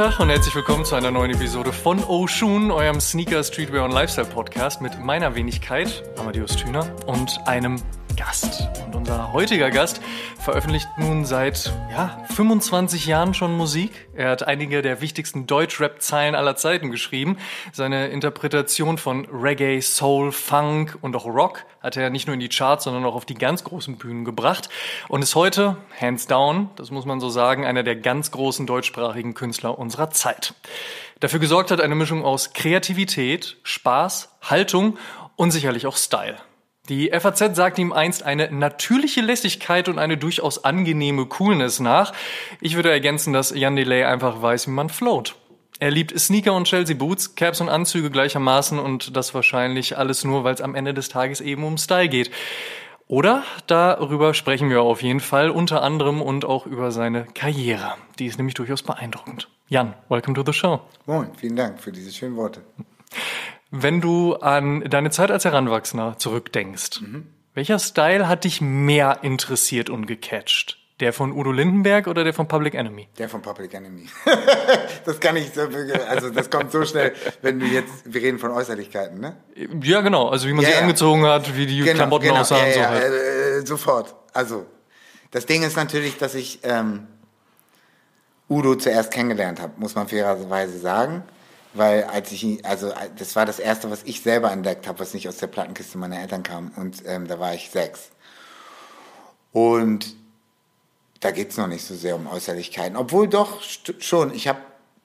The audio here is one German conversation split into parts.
Tag und herzlich willkommen zu einer neuen Episode von Oshun, eurem Sneaker, Streetwear und Lifestyle Podcast mit meiner Wenigkeit, Amadeus Thüner, und einem Gast. Und unser heutiger Gast veröffentlicht nun seit ja, 25 Jahren schon Musik. Er hat einige der wichtigsten Deutsch-Rap-Zeilen aller Zeiten geschrieben. Seine Interpretation von Reggae, Soul, Funk und auch Rock hat er nicht nur in die Charts, sondern auch auf die ganz großen Bühnen gebracht und ist heute, hands down, das muss man so sagen, einer der ganz großen deutschsprachigen Künstler unserer Zeit. Dafür gesorgt hat eine Mischung aus Kreativität, Spaß, Haltung und sicherlich auch Style. Die FAZ sagt ihm einst eine natürliche Lässigkeit und eine durchaus angenehme Coolness nach. Ich würde ergänzen, dass Jan Delay einfach weiß, wie man float. Er liebt Sneaker und Chelsea Boots, Caps und Anzüge gleichermaßen und das wahrscheinlich alles nur, weil es am Ende des Tages eben um Style geht. Oder darüber sprechen wir auf jeden Fall, unter anderem und auch über seine Karriere. Die ist nämlich durchaus beeindruckend. Jan, welcome to the show. Moin, vielen Dank für diese schönen Worte. Wenn du an deine Zeit als Heranwachsender zurückdenkst, mhm. welcher Style hat dich mehr interessiert und gecatcht? Der von Udo Lindenberg oder der von Public Enemy? Der von Public Enemy. das kann ich so, also das kommt so schnell, wenn du jetzt, wir reden von Äußerlichkeiten, ne? Ja, genau. Also wie man ja, sich ja. angezogen hat, wie die genau, Klamotten genau. aussahen. Ja, so halt. äh, sofort. Also, das Ding ist natürlich, dass ich ähm, Udo zuerst kennengelernt habe, muss man fairerweise sagen weil als ich, also das war das erste, was ich selber entdeckt habe, was nicht aus der Plattenkiste meiner Eltern kam und ähm, da war ich sechs. Und da geht's noch nicht so sehr um Äußerlichkeiten, obwohl doch schon, ich habe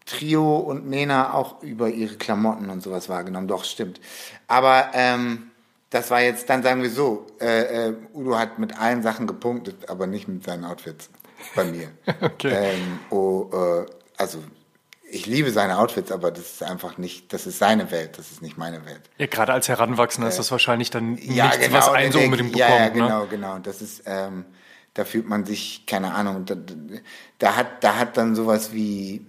Trio und Nena auch über ihre Klamotten und sowas wahrgenommen, doch stimmt. Aber ähm, das war jetzt, dann sagen wir so, äh, äh, Udo hat mit allen Sachen gepunktet, aber nicht mit seinen Outfits bei mir. okay. Ähm, oh, äh, also ich liebe seine Outfits, aber das ist einfach nicht, das ist seine Welt, das ist nicht meine Welt. Ja, gerade als Heranwachsender äh, ist das wahrscheinlich dann ja, nichts, genau, was einen so unbedingt bekommt. Ja, ja, genau, ne? genau. Das ist, ähm, da fühlt man sich, keine Ahnung, da, da, hat, da hat dann sowas wie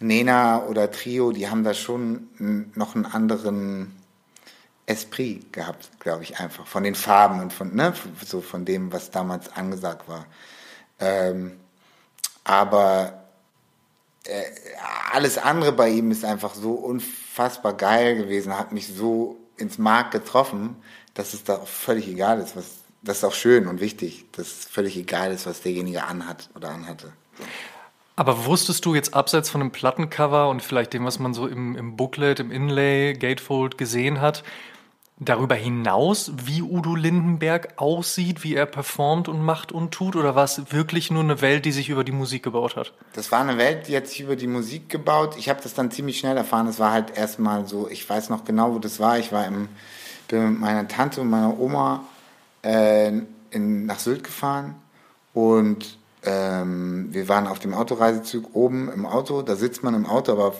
Nena oder Trio, die haben da schon noch einen anderen Esprit gehabt, glaube ich, einfach. Von den Farben und von, ne, so von dem, was damals angesagt war. Ähm, aber äh, alles andere bei ihm ist einfach so unfassbar geil gewesen, hat mich so ins Mark getroffen, dass es da auch völlig egal ist, was, das ist auch schön und wichtig, dass es völlig egal ist, was derjenige anhat oder anhatte. Aber wusstest du jetzt abseits von dem Plattencover und vielleicht dem, was man so im, im Booklet, im Inlay, Gatefold gesehen hat, darüber hinaus, wie Udo Lindenberg aussieht, wie er performt und macht und tut? Oder war es wirklich nur eine Welt, die sich über die Musik gebaut hat? Das war eine Welt, die hat sich über die Musik gebaut. Ich habe das dann ziemlich schnell erfahren. Es war halt erstmal so, ich weiß noch genau, wo das war. Ich war im, bin mit meiner Tante und meiner Oma äh, in, nach Sylt gefahren und ähm, wir waren auf dem Autoreisezug oben im Auto. Da sitzt man im Auto, aber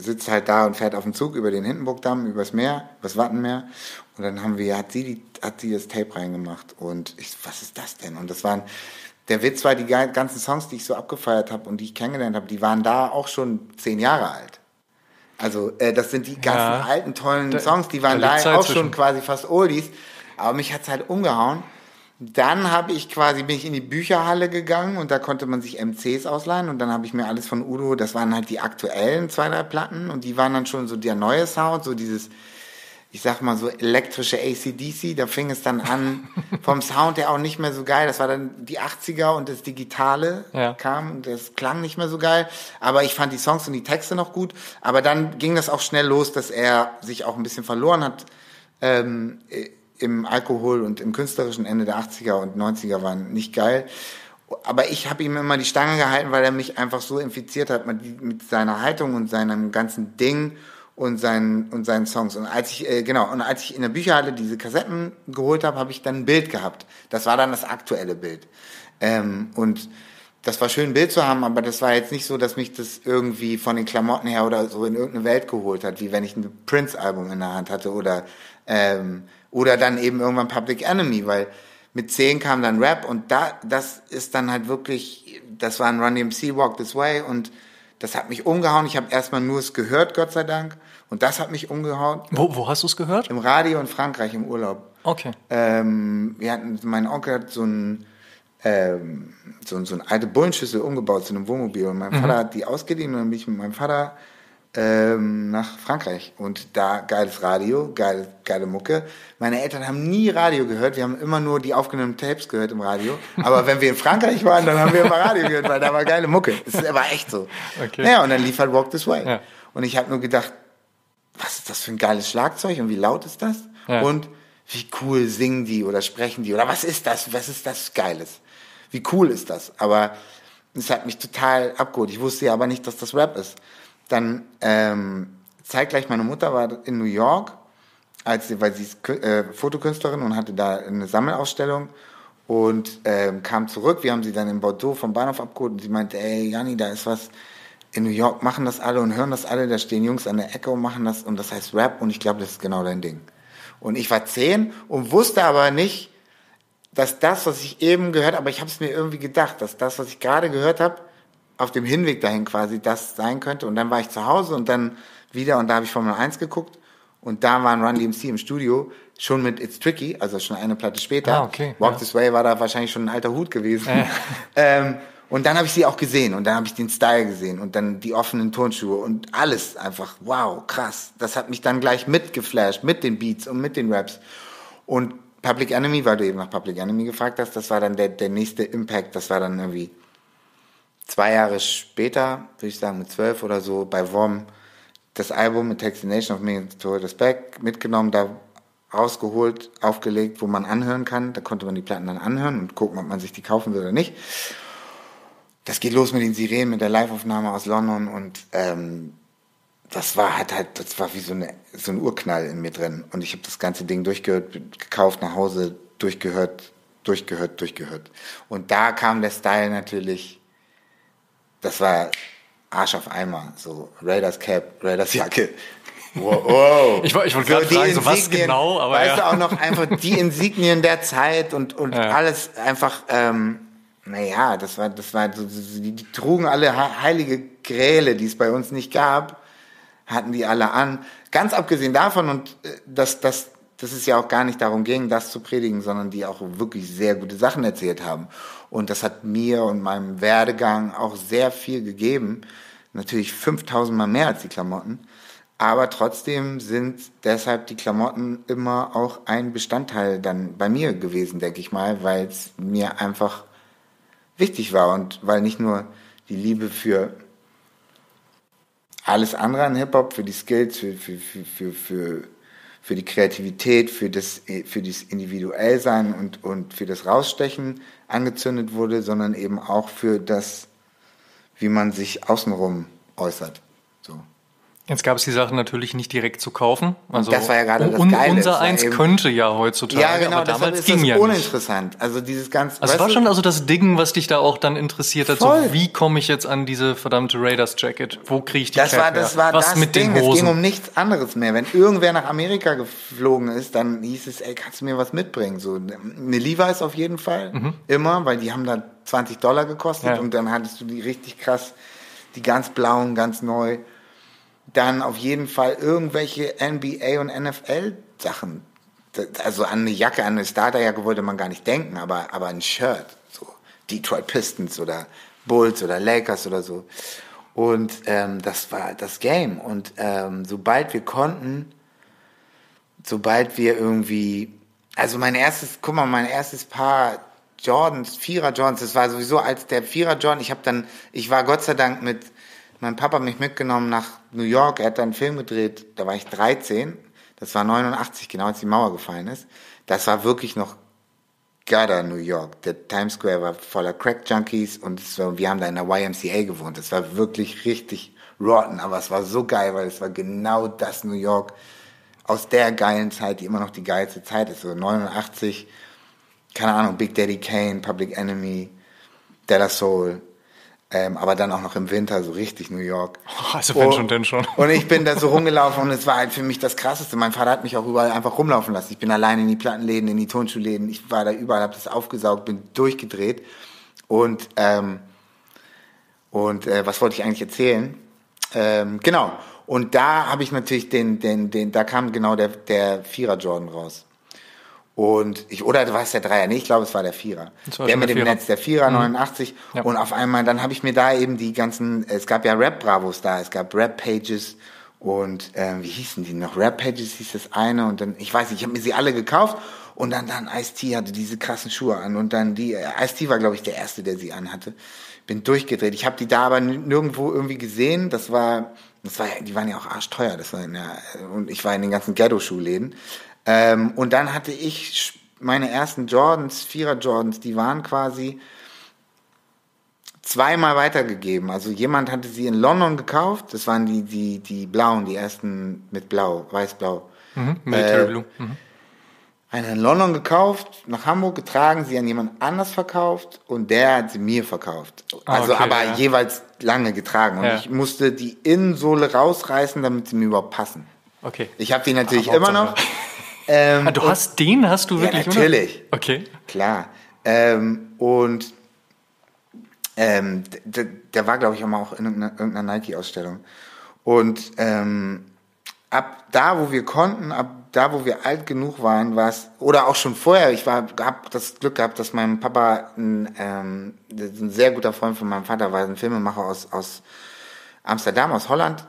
sitzt halt da und fährt auf dem Zug über den Hindenburgdamm, übers Meer, übers Wattenmeer. Und dann haben wir, hat sie, die, hat sie das Tape reingemacht. Und ich, was ist das denn? Und das waren, der Witz war, die ganzen Songs, die ich so abgefeiert habe und die ich kennengelernt habe, die waren da auch schon zehn Jahre alt. Also äh, das sind die ganzen ja, alten, tollen Songs, die waren da, da auch schon quasi fast Oldies. Aber mich hat's halt umgehauen. Dann habe ich quasi, bin ich in die Bücherhalle gegangen und da konnte man sich MCs ausleihen und dann habe ich mir alles von Udo, das waren halt die aktuellen zwei, drei Platten und die waren dann schon so der neue Sound, so dieses, ich sag mal so elektrische ACDC, da fing es dann an, vom Sound her auch nicht mehr so geil, das war dann die 80er und das Digitale ja. kam und das klang nicht mehr so geil, aber ich fand die Songs und die Texte noch gut, aber dann ging das auch schnell los, dass er sich auch ein bisschen verloren hat, ähm, im Alkohol und im künstlerischen Ende der 80er und 90er waren nicht geil. Aber ich habe ihm immer die Stange gehalten, weil er mich einfach so infiziert hat mit, seiner Haltung und seinem ganzen Ding und seinen und seinen Songs. Und als ich äh, genau und als ich in der Bücherhalle diese Kassetten geholt habe, habe ich dann ein Bild gehabt. Das war dann das aktuelle Bild. Ähm, und das war schön, ein Bild zu haben, aber das war jetzt nicht so, dass mich das irgendwie von den Klamotten her oder so in irgendeine Welt geholt hat, wie wenn ich ein Prince-Album in der Hand hatte oder ähm, oder dann eben irgendwann Public Enemy, weil mit 10 kam dann Rap und da, das ist dann halt wirklich, das war ein Run DMC, Walk This Way und das hat mich umgehauen. Ich habe erstmal nur es gehört, Gott sei Dank. Und das hat mich umgehauen. Wo, wo hast du es gehört? Im Radio in Frankreich im Urlaub. Okay. Ähm, wir hatten, mein Onkel hat so ein ähm, so, so eine alte Bullenschüssel umgebaut zu einem Wohnmobil. Und mein Vater hat die ausgeliehen und dann bin ich mit meinem Vater ähm, nach Frankreich. Und da geiles Radio, geile, geile Mucke. Meine Eltern haben nie Radio gehört. Wir haben immer nur die aufgenommenen Tapes gehört im Radio. Aber wenn wir in Frankreich waren, dann haben wir immer Radio gehört, weil da war geile Mucke. Das war echt so. Okay. Naja, und dann lief halt Walk This Way. Ja. Und ich habe nur gedacht, was ist das für ein geiles Schlagzeug und wie laut ist das? Ja. Und wie cool singen die oder sprechen die oder was ist das? Was ist das Geiles? Wie cool ist das? Aber es hat mich total abgeholt. Ich wusste ja aber nicht, dass das Rap ist. Dann ähm, zeitgleich meine Mutter war in New York, als sie, weil sie ist äh, Fotokünstlerin und hatte da eine Sammelausstellung und ähm, kam zurück. Wir haben sie dann in Bordeaux vom Bahnhof abgeholt und sie meinte, ey Janni, da ist was. In New York machen das alle und hören das alle. Da stehen Jungs an der Ecke und machen das und das heißt Rap und ich glaube, das ist genau dein Ding. Und ich war zehn und wusste aber nicht, dass das, was ich eben gehört aber ich habe es mir irgendwie gedacht, dass das, was ich gerade gehört habe, auf dem Hinweg dahin quasi das sein könnte. Und dann war ich zu Hause und dann wieder und da habe ich Formel 1 geguckt und da waren Run DMC im Studio schon mit It's Tricky, also schon eine Platte später. Ah, okay, Walk ja. This Way war da wahrscheinlich schon ein alter Hut gewesen. ähm, und dann habe ich sie auch gesehen und dann habe ich den Style gesehen und dann die offenen Turnschuhe und alles einfach, wow, krass. Das hat mich dann gleich mitgeflasht mit den Beats und mit den Raps. Und Public Enemy, weil du eben nach Public Enemy gefragt hast, das war dann der, der nächste Impact, das war dann irgendwie zwei Jahre später, würde ich sagen mit zwölf oder so, bei WOM das Album mit Taxi Nation of Me to Back mitgenommen, da rausgeholt, aufgelegt, wo man anhören kann. Da konnte man die Platten dann anhören und gucken, ob man sich die kaufen will oder nicht. Das geht los mit den Sirenen, mit der Liveaufnahme aus London und ähm, das war hat halt, das war wie so, eine, so ein Urknall in mir drin. Und ich habe das ganze Ding durchgehört, gekauft, nach Hause, durchgehört, durchgehört, durchgehört. Und da kam der Style natürlich, das war Arsch auf Eimer, so Raiders Cap, Raiders Jacke. Wow, wow. Ich woll- ich wollte gerade fragen, so was Insignien, genau, aber weißt ja. du auch noch einfach die Insignien der Zeit und und Ja. alles einfach. Ähm, naja, das war, das war, so, so, die, die trugen alle he- heilige Gräle, die es bei uns nicht gab, hatten die alle an. Ganz abgesehen davon und äh, dass, dass, dass es ja auch gar nicht darum ging, das zu predigen, sondern die auch wirklich sehr gute Sachen erzählt haben. Und das hat mir und meinem Werdegang auch sehr viel gegeben. Natürlich 5000 Mal mehr als die Klamotten. Aber trotzdem sind deshalb die Klamotten immer auch ein Bestandteil dann bei mir gewesen, denke ich mal, weil es mir einfach wichtig war und weil nicht nur die Liebe für alles andere an Hip-Hop, für die Skills, für, für, für, für, für, die Kreativität, für das, für das Individuellsein und, und für das Rausstechen angezündet wurde, sondern eben auch für das, wie man sich außenrum äußert. Jetzt gab es die Sachen natürlich nicht direkt zu kaufen. Also das war ja gerade das un- Geile. Unser eins eben- könnte ja heutzutage, Ja, genau, aber damals ist ging das ja nicht. uninteressant. Also dieses ganze. Also war du, schon also das Ding, was dich da auch dann interessiert hat. Voll. So, wie komme ich jetzt an diese verdammte Raiders Jacket? Wo kriege ich die das Cap war, das her? war was das mit Ding. den Es ging um nichts anderes mehr. Wenn irgendwer nach Amerika geflogen ist, dann hieß es, ey, kannst du mir was mitbringen? So eine Levi's auf jeden Fall, immer, weil die haben da 20 Dollar gekostet Mhm. Ja. und dann hattest du die richtig krass, die ganz blauen, ganz neu. Dann auf jeden Fall irgendwelche NBA und NFL Sachen. Also an eine Jacke, an eine Starterjacke wollte man gar nicht denken, aber, aber ein Shirt, so Detroit Pistons oder Bulls oder Lakers oder so. Und ähm, das war das Game. Und ähm, sobald wir konnten, sobald wir irgendwie, also mein erstes, guck mal, mein erstes Paar Jordans, Vierer Jordans, das war sowieso als der Vierer Jordan, ich habe dann, ich war Gott sei Dank mit, mein Papa hat mich mitgenommen nach New York, er hat dann einen Film gedreht, da war ich 13, das war 89, genau als die Mauer gefallen ist. Das war wirklich noch Gutter New York. Der Times Square war voller Crack-Junkies und war, wir haben da in der YMCA gewohnt. Das war wirklich richtig rotten, aber es war so geil, weil es war genau das New York aus der geilen Zeit, die immer noch die geilste Zeit ist. So 89, keine Ahnung, Big Daddy Kane, Public Enemy, Della Soul, ähm, aber dann auch noch im Winter so richtig New York. Also wenn schon, denn schon. Und ich bin da so rumgelaufen und es war halt für mich das Krasseste. Mein Vater hat mich auch überall einfach rumlaufen lassen. Ich bin alleine in die Plattenläden, in die Tonschuhläden. Ich war da überall, habe das aufgesaugt, bin durchgedreht. Und, ähm, und äh, was wollte ich eigentlich erzählen? Ähm, genau. Und da habe ich natürlich den, den, den, da kam genau der, der Vierer Jordan raus. Und ich, oder war es der Dreier? Nee, ich glaube, es war der Vierer. war Der mit dem Vierer. Netz, der Vierer, Mhm. 89. Ja. Und auf einmal, dann habe ich mir da eben die ganzen, es gab ja Rap-Bravos da, es gab Rap-Pages und ähm, wie hießen die noch? Rap-Pages hieß das eine und dann, ich weiß nicht, ich habe mir sie alle gekauft und dann, dann Ice-T hatte diese krassen Schuhe an und dann die, äh, Ice-T war, glaube ich, der Erste, der sie anhatte. Bin durchgedreht. Ich habe die da aber nirgendwo irgendwie gesehen. Das war, das war, die waren ja auch arschteuer. Das war in der, und ich war in den ganzen Ghetto-Schuhläden. Ähm, und dann hatte ich meine ersten Jordans, Vierer Jordans, die waren quasi zweimal weitergegeben. Also jemand hatte sie in London gekauft. Das waren die, die, die blauen, die ersten mit blau, weiß-blau. Mhm. Military Äh, Blue. Mhm. Eine in London gekauft, nach Hamburg getragen, sie an jemand anders verkauft und der hat sie mir verkauft. Ah, Also okay, aber ja. jeweils lange getragen. Und Ja. ich musste die Innensohle rausreißen, damit sie mir überhaupt passen. Okay. Ich habe die natürlich Ah, immer noch. Ähm, Ah, du hast den, hast du Ja, wirklich, oder? natürlich. Okay. Klar. Ähm, und ähm, d- d- der war, glaube ich, auch mal auch in irgendeiner, irgendeiner Nike-Ausstellung. Und ähm, ab da, wo wir konnten, ab da, wo wir alt genug waren, war es, oder auch schon vorher, ich war, hab das Glück gehabt, dass mein Papa ein, ähm, ein sehr guter Freund von meinem Vater war, ein Filmemacher aus, aus Amsterdam, aus Holland.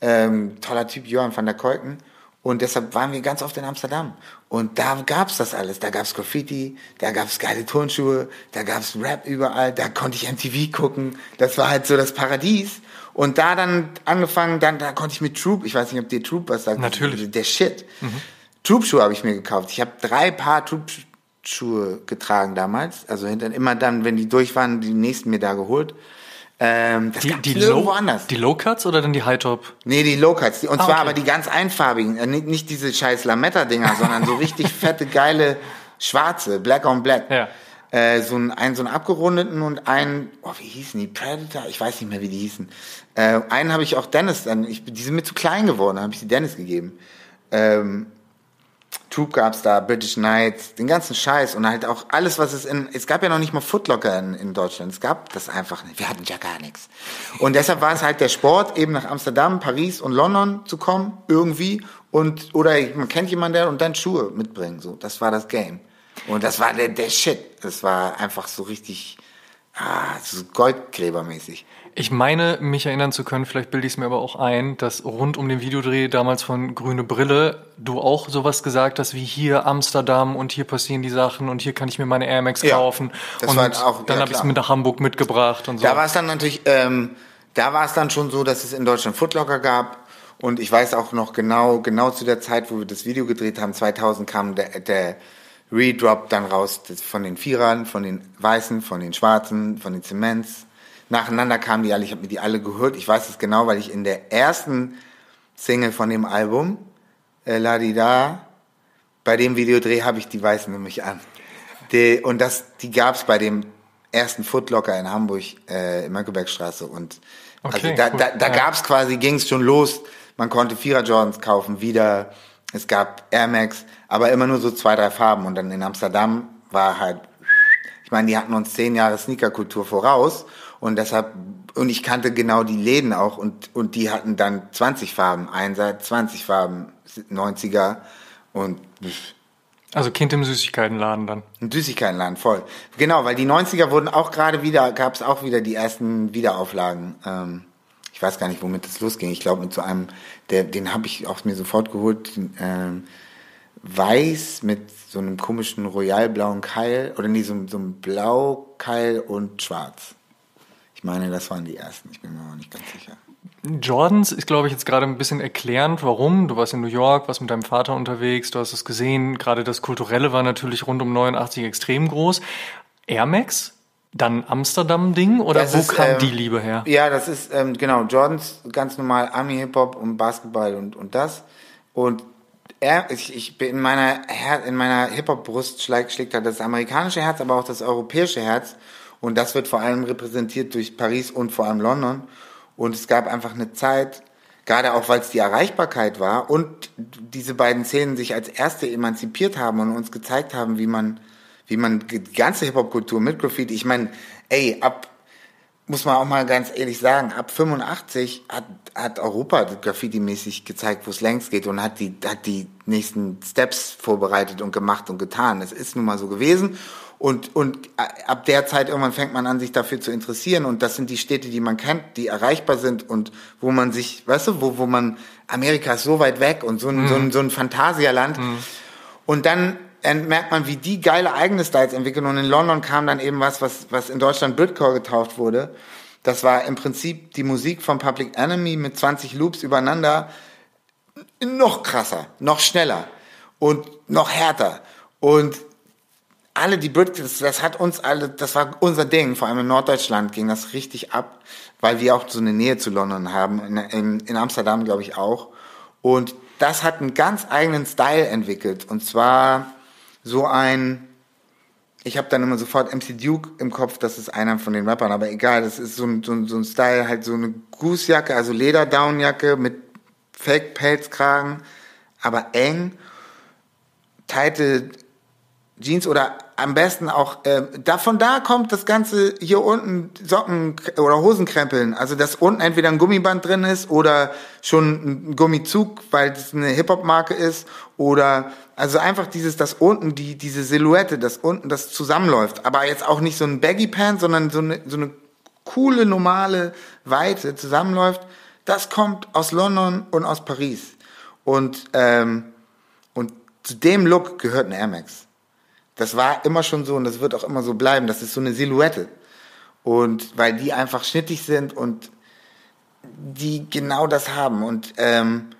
Ähm, toller Typ, Johann van der Keuken. Und deshalb waren wir ganz oft in Amsterdam. Und da gab's das alles. Da gab's Graffiti, da gab's geile Turnschuhe, da gab's Rap überall, da konnte ich MTV gucken. Das war halt so das Paradies. Und da dann angefangen, dann da konnte ich mit Troop, ich weiß nicht, ob dir Troop was sagt. Natürlich. Der Shit. Troop-Schuhe habe ich mir gekauft. Ich habe drei Paar Troop-Schuhe getragen damals. Also hinter, immer dann, wenn die durch waren, die nächsten mir da geholt. Ähm, das Die, die, Low, anders. die Low Cuts oder dann die High Top? Nee, die Low Cuts. Die, und Ah, zwar okay. aber die ganz einfarbigen. Äh, Nicht, nicht diese scheiß Lametta-Dinger, sondern so richtig fette, geile, schwarze, Black on Black. Ja. Äh, so ein, einen, so einen abgerundeten und einen, oh, wie hießen die? Predator? Ich weiß nicht mehr, wie die hießen. Äh, einen habe ich auch Dennis dann, ich, die sind mir zu klein geworden, habe ich sie Dennis gegeben. Ähm, Troop gab's da, British Knights, den ganzen Scheiß und halt auch alles, was es in, es gab ja noch nicht mal Footlocker in, in Deutschland, es gab das einfach nicht, wir hatten ja gar nichts. Und deshalb war es halt der Sport, eben nach Amsterdam, Paris und London zu kommen, irgendwie, und, oder man kennt jemanden, der und dann Schuhe mitbringen, so, das war das Game. Und das war der, der Shit, das war einfach so richtig, ah, so Goldgräbermäßig. Ich meine, mich erinnern zu können, vielleicht bilde ich es mir aber auch ein, dass rund um den Videodreh damals von Grüne Brille du auch sowas gesagt hast wie hier Amsterdam und hier passieren die Sachen und hier kann ich mir meine Air Max Ja, kaufen. das und war halt auch- dann ja, habe ich es mit nach Hamburg mitgebracht und so. Da war es dann natürlich, ähm, da war es dann schon so, dass es in Deutschland Footlocker gab. Und ich weiß auch noch genau, genau zu der Zeit, wo wir das Video gedreht haben, 2000 kam der, der Redrop dann raus von den Vierern, von den Weißen, von den Schwarzen, von den Zements. Nacheinander kamen die alle, ich habe mir die alle gehört. Ich weiß es genau, weil ich in der ersten Single von dem Album, äh, La Di Da, bei dem Videodreh habe ich die Weißen nämlich an. Die, und das, die gab's bei dem ersten Footlocker in Hamburg, äh, in Mönckebergstraße. Und also Okay, da, cool. da, da Ja. gab's quasi, ging's schon los. Man konnte Vierer Jordans kaufen, wieder. Es gab Air Max, aber immer nur so zwei, drei Farben. Und dann in Amsterdam war halt, ich meine, die hatten uns zehn Jahre Sneakerkultur voraus. Und deshalb, und ich kannte genau die Läden auch. Und, und die hatten dann 20 Farben, Einsatz, 20 Farben, 90er. Und also Kind im Süßigkeitenladen dann. ein Süßigkeitenladen, voll. Genau, weil die 90er wurden auch gerade wieder, gab es auch wieder die ersten Wiederauflagen. Ähm, ich weiß gar nicht, womit das losging. Ich glaube mit so einem, der, den habe ich auch mir sofort geholt, den, ähm, weiß mit so einem komischen royalblauen Keil, oder nee, so, so einem Blaukeil und schwarz. Ich meine, das waren die ersten, ich bin mir aber nicht ganz sicher. Jordans ist, glaube ich, jetzt gerade ein bisschen erklärend, warum. Du warst in New York, warst mit deinem Vater unterwegs, du hast es gesehen. Gerade das Kulturelle war natürlich rund um 89 extrem groß. Air Max? Dann Amsterdam-Ding? Oder Das wo ist, kam ähm, die Liebe her? Ja, das ist, ähm, genau, Jordans, ganz normal Army-Hip-Hop und Basketball und, und das. Und er, ich, ich bin in meiner, Her in meiner Hip-Hop-Brust schlägt, schlägt da das amerikanische Herz, aber auch das europäische Herz. Und das wird vor allem repräsentiert durch Paris und vor allem London. Und es gab einfach eine Zeit, gerade auch weil es die Erreichbarkeit war und diese beiden Szenen sich als erste emanzipiert haben und uns gezeigt haben, wie man, wie man die ganze Hip-Hop-Kultur mit Graffiti, ich meine, ey, ab muss man auch mal ganz ehrlich sagen, ab 85 hat, hat Europa graffiti-mäßig gezeigt, wo es längst geht und hat die, hat die nächsten Steps vorbereitet und gemacht und getan. Es ist nun mal so gewesen. Und, und ab der Zeit irgendwann fängt man an, sich dafür zu interessieren. Und das sind die Städte, die man kennt, die erreichbar sind und wo man sich, weißt du, wo, wo man, Amerika ist so weit weg und so ein, mhm. so ein, so ein Phantasialand. Mhm. Und dann merkt man, wie die geile eigene Styles entwickeln. Und in London kam dann eben was, was, was in Deutschland Britcore getauft wurde. Das war im Prinzip die Musik von Public Enemy mit 20 Loops übereinander. Noch krasser, noch schneller und noch härter. Und alle die Britcos, das hat uns alle, das war unser Ding, vor allem in Norddeutschland ging das richtig ab, weil wir auch so eine Nähe zu London haben, in, in, in Amsterdam glaube ich auch. Und das hat einen ganz eigenen Style entwickelt. Und zwar so ein, ich habe dann immer sofort MC Duke im Kopf, das ist einer von den Rappern, aber egal, das ist so ein, so ein, so ein Style, halt so eine Goosejacke, also Lederdownjacke mit Fake-Pelzkragen, aber eng, teite Jeans oder am besten auch, äh, da, von da kommt das Ganze hier unten Socken oder Hosenkrempeln. Also, dass unten entweder ein Gummiband drin ist oder schon ein Gummizug, weil das eine Hip-Hop-Marke ist oder, also einfach dieses, dass unten die, diese Silhouette, dass unten das zusammenläuft. Aber jetzt auch nicht so ein Baggy-Pant, sondern so eine, so eine coole, normale Weite zusammenläuft. Das kommt aus London und aus Paris. Und, ähm, und zu dem Look gehört ein Air Max. Das war immer schon so und das wird auch immer so bleiben. Das ist so eine Silhouette. Und weil die einfach schnittig sind und die genau das haben. Und ähm,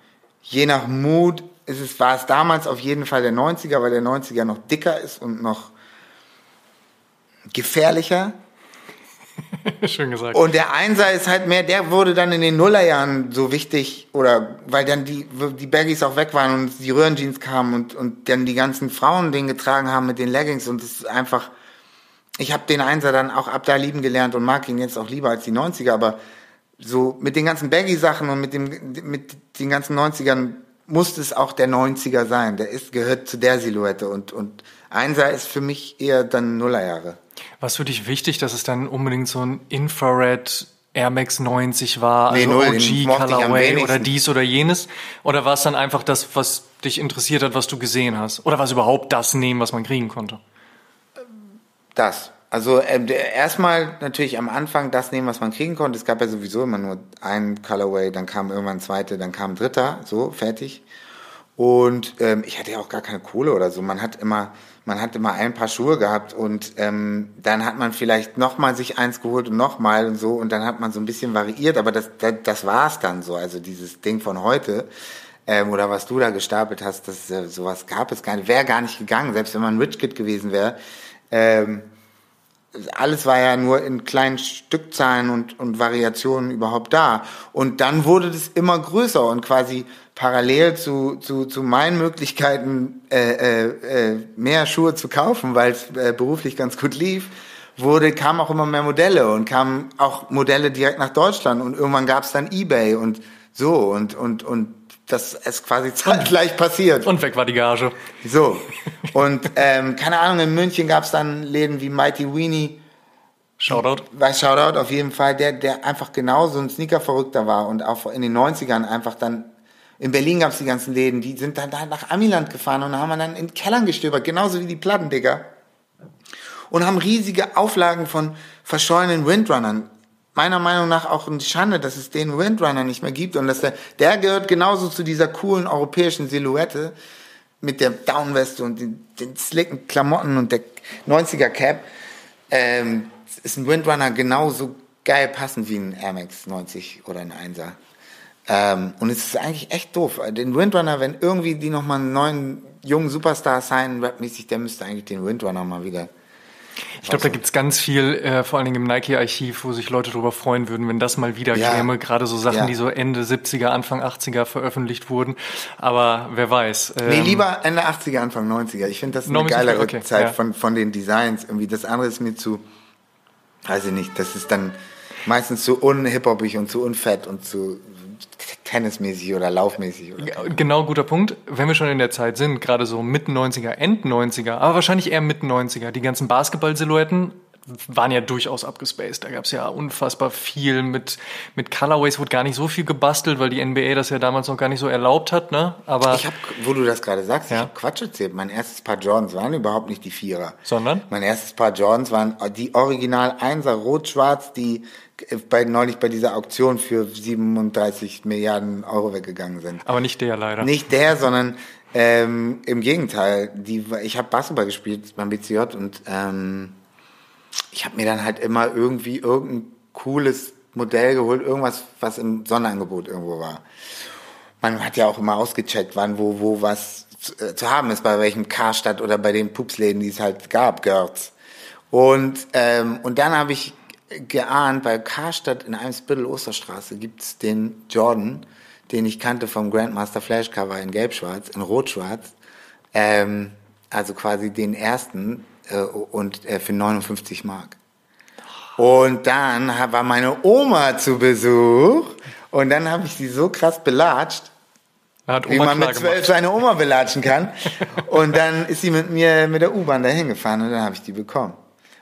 je nach Mut ist es, war es damals auf jeden Fall der 90er, weil der 90er noch dicker ist und noch gefährlicher. Schön gesagt. Und der Einser ist halt mehr, der wurde dann in den Nullerjahren so wichtig, oder weil dann die, die Baggies auch weg waren und die Röhrenjeans kamen und, und dann die ganzen Frauen den getragen haben mit den Leggings und es ist einfach, ich habe den Einser dann auch ab da lieben gelernt und mag ihn jetzt auch lieber als die 90er, aber so mit den ganzen Baggy-Sachen und mit, dem, mit den ganzen 90ern muss es auch der 90er sein. Der ist, gehört zu der Silhouette und, und Einser ist für mich eher dann Nullerjahre. Was für dich wichtig, dass es dann unbedingt so ein Infrared Air Max 90 war, nee, also null, OG Colorway oder dies oder jenes? Oder war es dann einfach das, was dich interessiert hat, was du gesehen hast? Oder war es überhaupt das nehmen, was man kriegen konnte? Das. Also äh, erstmal natürlich am Anfang das nehmen, was man kriegen konnte. Es gab ja sowieso immer nur einen Colorway, dann kam irgendwann ein zweiter, dann kam ein dritter, so fertig. Und ähm, ich hatte ja auch gar keine Kohle oder so. Man hat immer man hat immer ein paar Schuhe gehabt und ähm, dann hat man vielleicht nochmal sich eins geholt und nochmal und so und dann hat man so ein bisschen variiert, aber das, das, das war es dann so. Also dieses Ding von heute ähm, oder was du da gestapelt hast, das äh, sowas gab es gar nicht, wäre gar nicht gegangen, selbst wenn man Rich Kid gewesen wäre. Ähm, alles war ja nur in kleinen Stückzahlen und, und Variationen überhaupt da. Und dann wurde das immer größer und quasi parallel zu, zu, zu meinen Möglichkeiten, äh, äh, äh, mehr Schuhe zu kaufen, weil es äh, beruflich ganz gut lief, wurde, kamen auch immer mehr Modelle und kamen auch Modelle direkt nach Deutschland und irgendwann gab es dann Ebay und so und, und, und das ist quasi zeitgleich passiert. Und weg war die Gage. So. Und ähm, keine Ahnung, in München gab es dann Läden wie Mighty Weenie. Shoutout. Bei Shoutout auf jeden Fall, der, der einfach genau so ein Sneaker-Verrückter war und auch in den 90ern einfach dann in Berlin gab es die ganzen Läden, die sind dann da nach Amiland gefahren und haben dann in Kellern gestöbert, genauso wie die Plattendigger. Und haben riesige Auflagen von verschollenen Windrunnern. Meiner Meinung nach auch eine Schande, dass es den Windrunner nicht mehr gibt und dass der, der gehört genauso zu dieser coolen europäischen Silhouette mit der Downweste und den, den slicken Klamotten und der 90er Cap. Ähm, ist ein Windrunner genauso geil passend wie ein Air Max 90 oder ein 1er. Ähm, und es ist eigentlich echt doof. Den Windrunner, wenn irgendwie die nochmal einen neuen jungen Superstar sein, rapmäßig, der müsste eigentlich den Windrunner mal wieder. Ich glaube, da gibt's ganz viel, äh, vor allen Dingen im Nike-Archiv, wo sich Leute darüber freuen würden, wenn das mal wieder ja. käme. Gerade so Sachen, ja. die so Ende 70er, Anfang 80er veröffentlicht wurden. Aber wer weiß. Ähm, nee, lieber Ende 80er, Anfang 90er. Ich finde das eine geilere okay. Zeit ja. von, von den Designs. Irgendwie das andere ist mir zu, weiß ich nicht, das ist dann meistens zu unhip-hopig und zu unfett und zu tennismäßig oder laufmäßig. Oder genau, guter Punkt. Wenn wir schon in der Zeit sind, gerade so Mitten 90er, End 90er, aber wahrscheinlich eher Mitten 90er, die ganzen Basketball-Silhouetten waren ja durchaus abgespaced. Da gab es ja unfassbar viel mit, mit Colorways, wurde gar nicht so viel gebastelt, weil die NBA das ja damals noch gar nicht so erlaubt hat, ne? Aber. Ich habe, wo du das gerade sagst, ja. ich habe Quatsch erzählt. Mein erstes Paar Jordans waren überhaupt nicht die Vierer. Sondern? Mein erstes Paar Jordans waren die Original Einser Rot-Schwarz, die bei, neulich bei dieser Auktion für 37 Milliarden Euro weggegangen sind. Aber nicht der leider. Nicht der, sondern ähm, im Gegenteil. Die, ich habe Basketball gespielt beim BCJ und ähm, ich habe mir dann halt immer irgendwie irgendein cooles Modell geholt, irgendwas, was im Sonderangebot irgendwo war. Man hat ja auch immer ausgecheckt, wann, wo, wo was zu, äh, zu haben ist, bei welchem Karstadt oder bei den Pupsläden, die es halt gab, Görz. Und, ähm, und dann habe ich geahnt, bei Karstadt in Eimsbüttel Osterstraße gibt's den Jordan, den ich kannte vom Grandmaster Flash Cover in Gelb-Schwarz, in Rot-Schwarz. Ähm, also quasi den ersten äh, und äh, für 59 Mark. Und dann war meine Oma zu Besuch und dann habe ich sie so krass belatscht, wie man mit zwölf seine Oma belatschen kann. und dann ist sie mit mir mit der U-Bahn dahin gefahren und dann habe ich die bekommen.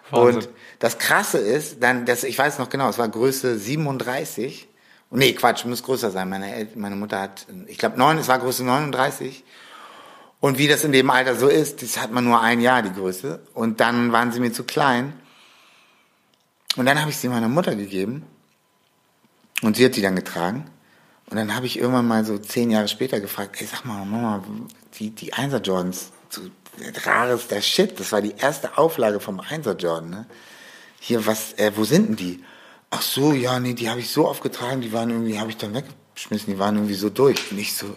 Wahnsinn. Und das Krasse ist, dann, das, ich weiß noch genau, es war Größe 37. Nee, Quatsch, muss größer sein. Meine, El meine Mutter hat, ich glaube, neun, es war Größe 39. Und wie das in dem Alter so ist, das hat man nur ein Jahr, die Größe. Und dann waren sie mir zu klein. Und dann habe ich sie meiner Mutter gegeben. Und sie hat die dann getragen. Und dann habe ich irgendwann mal so zehn Jahre später gefragt, ey, sag mal, Mama, die, die Einser Jordans, so, rares der Shit, das war die erste Auflage vom Einser Jordan, ne? Hier, was, äh, wo sind denn die? Ach so, ja, nee, die habe ich so aufgetragen, die waren irgendwie, habe ich dann weggeschmissen, die waren irgendwie so durch. Und ich so,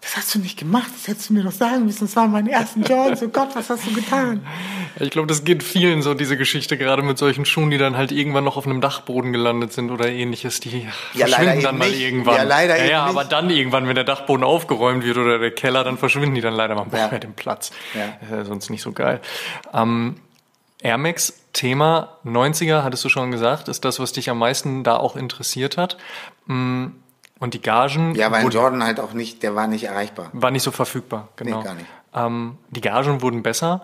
das hast du nicht gemacht, das hättest du mir doch sagen müssen, das waren meine ersten Jordans, oh Gott, was hast du getan? Ich glaube, das geht vielen so, diese Geschichte, gerade mit solchen Schuhen, die dann halt irgendwann noch auf einem Dachboden gelandet sind oder ähnliches, die ja, verschwinden dann mal nicht. irgendwann. Ja, leider ja, ja nicht. aber dann irgendwann, wenn der Dachboden aufgeräumt wird oder der Keller, dann verschwinden die dann leider mal ja. mehr den Platz. Ja. Äh, sonst nicht so geil. Ähm, Air Max Thema 90er, hattest du schon gesagt, ist das, was dich am meisten da auch interessiert hat. Mm, und die Gagen. Ja, weil Jordan halt auch nicht, der war nicht erreichbar. War nicht so verfügbar, genau. Nee, gar nicht. Ähm, die Gagen wurden besser,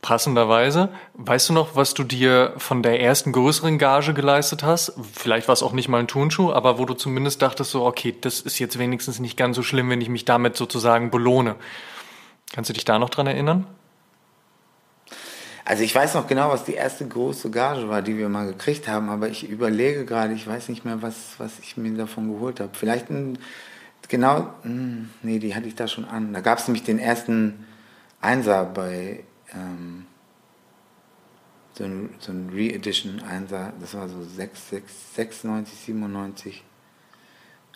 passenderweise. Weißt du noch, was du dir von der ersten größeren Gage geleistet hast? Vielleicht war es auch nicht mal ein Turnschuh, aber wo du zumindest dachtest, so, okay, das ist jetzt wenigstens nicht ganz so schlimm, wenn ich mich damit sozusagen belohne. Kannst du dich da noch dran erinnern? Also ich weiß noch genau, was die erste große Gage war, die wir mal gekriegt haben, aber ich überlege gerade, ich weiß nicht mehr, was, was ich mir davon geholt habe. Vielleicht ein, genau, mh, hm, nee, die hatte ich da schon an. Da gab es nämlich den ersten Einser bei, ähm, so ein, so ein Re-Edition Einser, das war so 6, 6, 96, 97,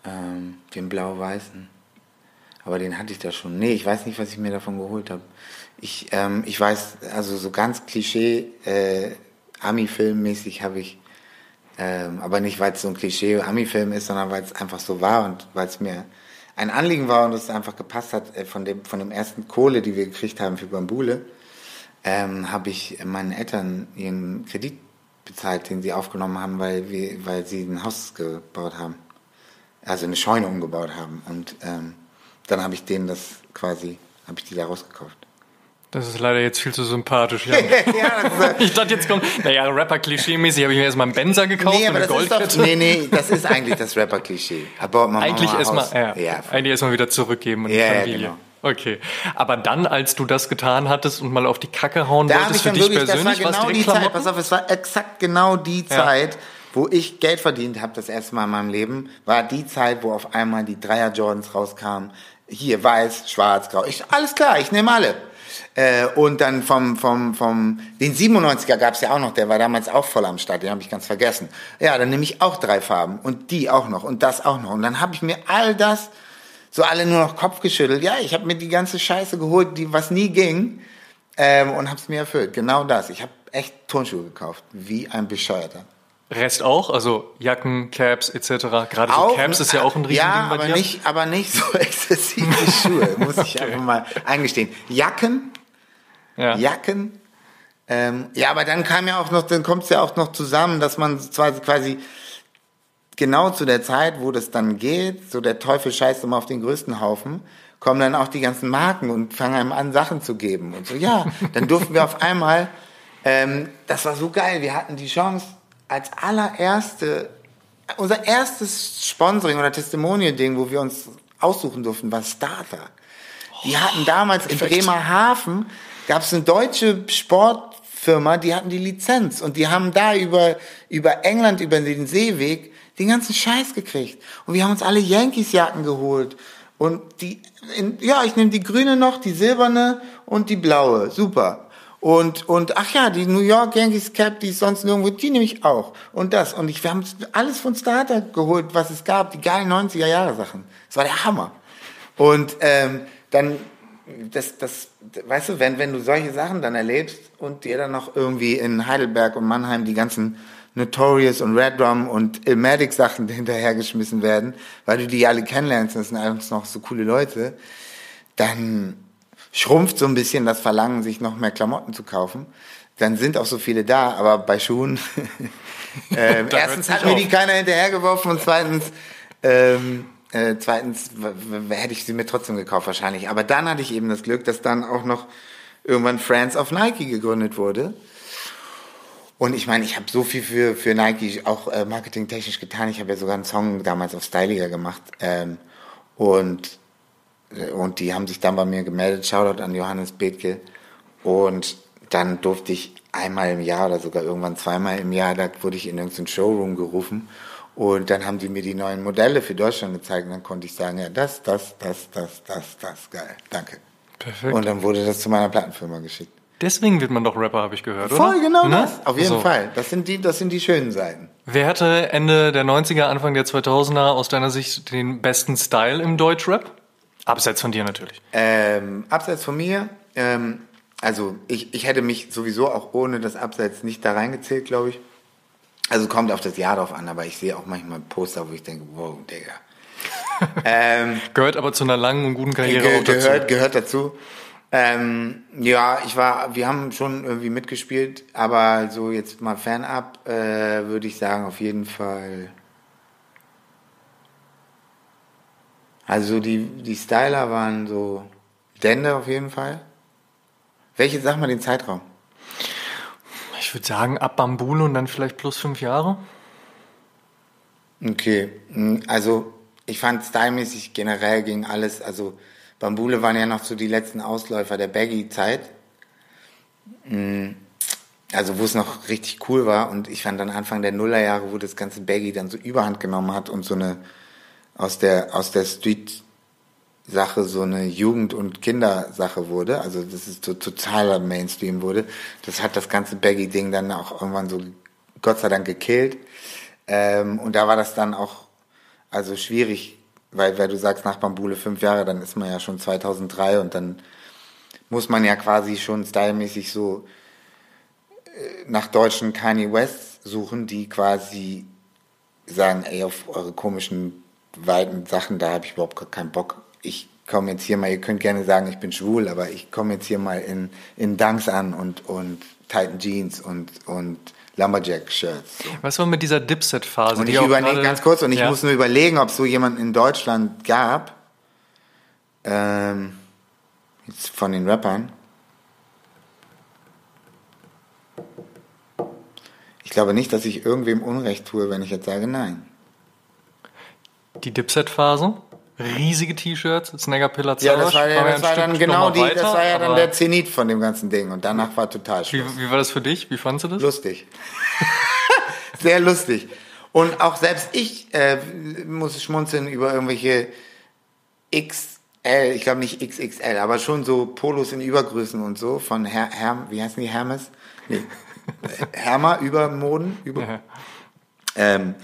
ähm, den blau-weißen. Aber den hatte ich da schon. Nee, ich weiß nicht, was ich mir davon geholt habe. Ich, ähm, ich weiß, also so ganz Klischee, äh, Ami-Film-mäßig habe ich, ähm, aber nicht, weil es so ein Klischee-Ami-Film ist, sondern weil es einfach so war und weil es mir ein Anliegen war und es einfach gepasst hat, äh, von, dem, von dem ersten Kohle, die wir gekriegt haben für Bambule, ähm, habe ich meinen Eltern ihren Kredit bezahlt, den sie aufgenommen haben, weil, wir, weil sie ein Haus gebaut haben. Also eine Scheune umgebaut haben. Und ähm, dann habe ich denen das quasi, habe ich die da rausgekauft. Das ist leider jetzt viel zu sympathisch, ja, ich dachte, jetzt kommt, naja, Rapper-Klischee-mäßig habe ich mir erstmal einen Benzer gekauft. Nee, aber das ist doch, nee, nee, das ist eigentlich das Rapper-Klischee. Eigentlich erstmal, ja, ja, eigentlich erstmal wieder zurückgeben in die ja, Familie. Ja, genau. Okay, aber dann, als du das getan hattest und mal auf die Kacke hauen da wolltest, für dich wirklich, persönlich, das war genau die Zeit, pass auf, es war exakt genau die Zeit, wo ich Geld verdient habe, das erste Mal in meinem Leben, war die Zeit, wo auf einmal die Dreier Jordans rauskamen. Hier weiß, schwarz, grau. Ich, alles klar, ich nehme alle. Äh, und dann vom, vom, vom, den 97er gab es ja auch noch, der war damals auch voll am Start, den habe ich ganz vergessen. Ja, dann nehme ich auch drei Farben und die auch noch und das auch noch. Und dann habe ich mir all das, so alle nur noch Kopf geschüttelt. Ja, ich habe mir die ganze Scheiße geholt, die was nie ging ähm, und habe es mir erfüllt. Genau das. Ich habe echt Turnschuhe gekauft, wie ein Bescheuerter. Rest auch, also Jacken, Caps etc. Gerade so Caps ist ja auch ein Riesending ja, bei aber dir. Nicht, aber nicht so exzessiv wie Schuhe, muss ich okay. einfach mal eingestehen. Jacken, ja. Jacken, ähm, ja, aber dann kam ja auch noch, dann kommt es ja auch noch zusammen, dass man zwar quasi genau zu der Zeit, wo das dann geht, so der Teufel scheißt immer auf den größten Haufen, kommen dann auch die ganzen Marken und fangen einem an, Sachen zu geben und so. Ja, dann durften wir auf einmal Ähm, das war so geil. Wir hatten die Chance, als allererste, unser erstes Sponsoring oder Testimonial-Ding, wo wir uns aussuchen durften, war Starter. Die hatten damals in Bremerhaven, gab es eine deutsche Sportfirma, die hatten die Lizenz und die haben da über, über England, über den Seeweg, den ganzen Scheiß gekriegt. Und wir haben uns alle Yankees-Jacken geholt. Und die, in, ja, ich nehme die grüne noch, die silberne und die blaue. Super. Und, und, ach ja, die New York Yankees Cap, die ist sonst nirgendwo, die nehme ich auch. Und das. Und ich, wir haben alles von Starter geholt, was es gab, die geilen 90er Jahre Sachen. Das war der Hammer. Und, ähm, dann, das, das, weißt du, wenn, wenn du solche Sachen dann erlebst und dir dann noch irgendwie in Heidelberg und Mannheim die ganzen Notorious und Red Drum und Ilmatic Sachen hinterhergeschmissen werden, weil du die alle kennenlernst, das sind einfach noch so coole Leute, dann schrumpft so ein bisschen das Verlangen, sich noch mehr Klamotten zu kaufen. Dann sind auch so viele da, aber bei Schuhen, äh, erstens hat mir die keiner hinterhergeworfen und zweitens, ähm, äh, zweitens hätte ich sie mir trotzdem gekauft wahrscheinlich. Aber dann hatte ich eben das Glück, dass dann auch noch irgendwann Friends of Nike gegründet wurde. Und ich meine, ich habe so viel für, für Nike auch äh, marketingtechnisch getan. Ich habe ja sogar einen Song damals auf Styliger gemacht. Ähm, und, und die haben sich dann bei mir gemeldet. Shoutout an Johannes Bethke. Und dann durfte ich einmal im Jahr oder sogar irgendwann zweimal im Jahr, da wurde ich in irgendeinen Showroom gerufen. Und dann haben die mir die neuen Modelle für Deutschland gezeigt. Und dann konnte ich sagen, ja, das, das, das, das, das, das, geil. Danke. Perfekt. Und dann wurde das zu meiner Plattenfirma geschickt. Deswegen wird man doch Rapper, habe ich gehört, Voll, oder? Voll, genau ne? das. Auf jeden so. Fall. Das sind, die, das sind die schönen Seiten. Wer hatte Ende der 90er, Anfang der 2000er aus deiner Sicht den besten Style im Deutschrap? Abseits von dir natürlich. Ähm, abseits von mir, ähm, also ich, ich hätte mich sowieso auch ohne das Abseits nicht da reingezählt, glaube ich. Also kommt auf das Jahr drauf an, aber ich sehe auch manchmal Poster, wo ich denke, wow, Digga. ähm, gehört aber zu einer langen und guten Karriere ge gehört, dazu. Gehört dazu. Ähm, ja, ich war, wir haben schon irgendwie mitgespielt, aber so jetzt mal fernab äh, würde ich sagen, auf jeden Fall. Also die, die Styler waren so Dende auf jeden Fall. Welche, sag mal den Zeitraum? Ich würde sagen, ab Bambule und dann vielleicht plus fünf Jahre. Okay, hm, also ich fand stylmäßig generell ging alles, also Bambule waren ja noch so die letzten Ausläufer der Baggy-Zeit. Mm, also wo es noch richtig cool war und ich fand dann Anfang der Nullerjahre, wo das ganze Baggy dann so Überhand genommen hat und so eine aus der aus der Street Sache so eine Jugend- und Kindersache wurde, also das ist so totaler Mainstream wurde, das hat das ganze Baggy-Ding dann auch irgendwann so Gott sei Dank gekillt. Ähm, und da war das dann auch also schwierig, weil, weil du sagst, nach Bambule fünf Jahre, dann ist man ja schon 2003 und dann muss man ja quasi schon stylmäßig so äh, nach deutschen Kanye West suchen, die quasi sagen, ey, auf eure komischen, weiten Sachen, da habe ich überhaupt gar keinen Bock. Ich komme jetzt hier mal, ihr könnt gerne sagen, ich bin schwul, aber ich komme jetzt hier mal in, in Dunks an und, und Titan Jeans und, und Lumberjack-Shirts. So. Was war mit dieser Dipset-Phase? Und ich überlege ganz kurz, und ich ja. muss nur überlegen, ob es so jemanden in Deutschland gab, ähm, jetzt von den Rappern. Ich glaube nicht, dass ich irgendwem Unrecht tue, wenn ich jetzt sage nein. Die Dipset-Phase? riesige T-Shirts, Snagger Pillar Ja, das war, ja, das war dann genau die, weiter, das war ja dann der Zenit von dem ganzen Ding und danach war total Schluss. Wie, wie war das für dich? Wie fandest du das? Lustig. Sehr lustig. Und auch selbst ich äh, muss schmunzeln über irgendwelche XL, ich glaube nicht XXL, aber schon so Polos in Übergrößen und so von Her, Her wie heißen die, Hermes? Nee, Hermer, Übermoden, über, ja. ähm,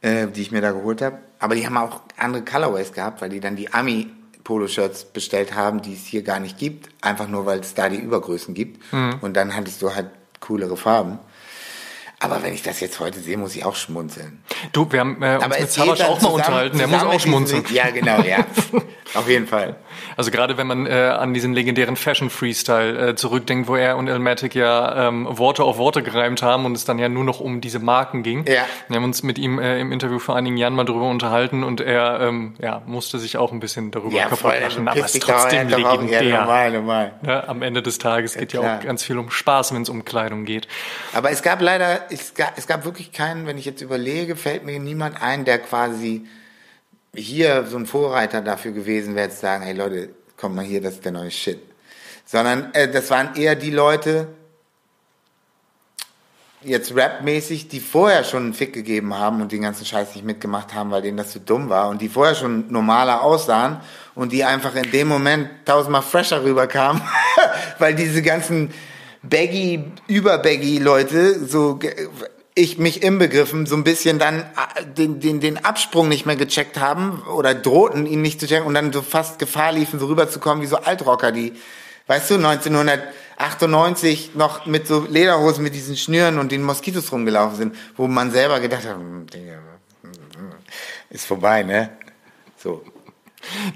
äh, die ich mir da geholt habe. Aber die haben auch andere Colorways gehabt, weil die dann die Ami Poloshirts bestellt haben, die es hier gar nicht gibt, einfach nur weil es da die Übergrößen gibt. Mhm. Und dann hattest du halt coolere Farben. Aber wenn ich das jetzt heute sehe, muss ich auch schmunzeln. Du, wir haben äh, uns Aber mit dann auch mal zusammen- unterhalten, der muss auch schmunzeln. Ja, genau, ja. Auf jeden Fall. Also gerade wenn man äh, an diesen legendären Fashion Freestyle äh, zurückdenkt, wo er und Elmatic ja ähm, Worte auf Worte gereimt haben und es dann ja nur noch um diese Marken ging. Ja. Wir haben uns mit ihm äh, im Interview vor einigen Jahren mal darüber unterhalten und er ähm, ja, musste sich auch ein bisschen darüber Ja, kaputt Du aber es ist trotzdem ja, legendär. Ja, normal, normal. Ja, am Ende des Tages geht ja, klar. auch ganz viel um Spaß, wenn es um Kleidung geht. Aber es gab leider, es gab, es gab wirklich keinen, wenn ich jetzt überlege, fällt mir niemand ein, der quasi hier so ein Vorreiter dafür gewesen wäre, zu sagen, hey Leute, kommt mal hier, das ist der neue Shit. Sondern äh, das waren eher die Leute, jetzt rapmäßig, die vorher schon einen Fick gegeben haben und den ganzen Scheiß nicht mitgemacht haben, weil denen das zu dumm war und die vorher schon normaler aussahen und die einfach in dem Moment tausendmal fresher rüberkamen, weil diese ganzen baggy, überbaggy Leute so ich mich inbegriffen, so ein bisschen dann äh, den, den, den Absprung nicht mehr gecheckt haben oder drohten, ihn nicht zu checken und dann so fast Gefahr liefen, so rüberzukommen wie so Altrocker, die, weißt du, 1998 noch mit so Lederhosen mit diesen Schnüren und den Moskitos rumgelaufen sind, wo man selber gedacht hat, hm, hm, hm, ist vorbei, ne? So.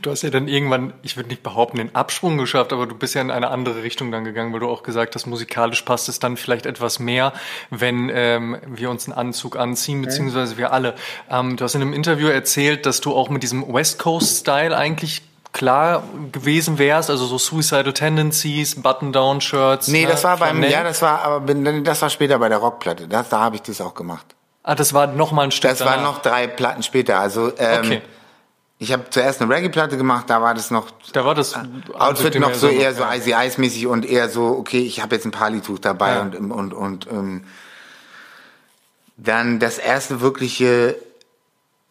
Du hast ja dann irgendwann, ich würde nicht behaupten, den Absprung geschafft, aber du bist ja in eine andere Richtung dann gegangen, weil du auch gesagt hast, musikalisch passt es dann vielleicht etwas mehr, wenn ähm, wir uns einen Anzug anziehen, beziehungsweise wir alle. Ähm, du hast in einem Interview erzählt, dass du auch mit diesem West Coast-Style eigentlich klar gewesen wärst, also so Suicidal Tendencies, Button-Down-Shirts. Nee, ne, das war beim, ja, das war, aber das war später bei der Rockplatte. Das, da habe ich das auch gemacht. Ah, das war noch mal ein Stück Das waren danach. noch drei Platten später. Also ähm, Okay. Ich habe zuerst eine Reggae-Platte gemacht, da war das noch Da war das Outfit noch so eher so ja. Icy Ice mäßig und eher so, okay, ich habe jetzt ein Palituch dabei Ja. und und und ähm, dann das erste wirkliche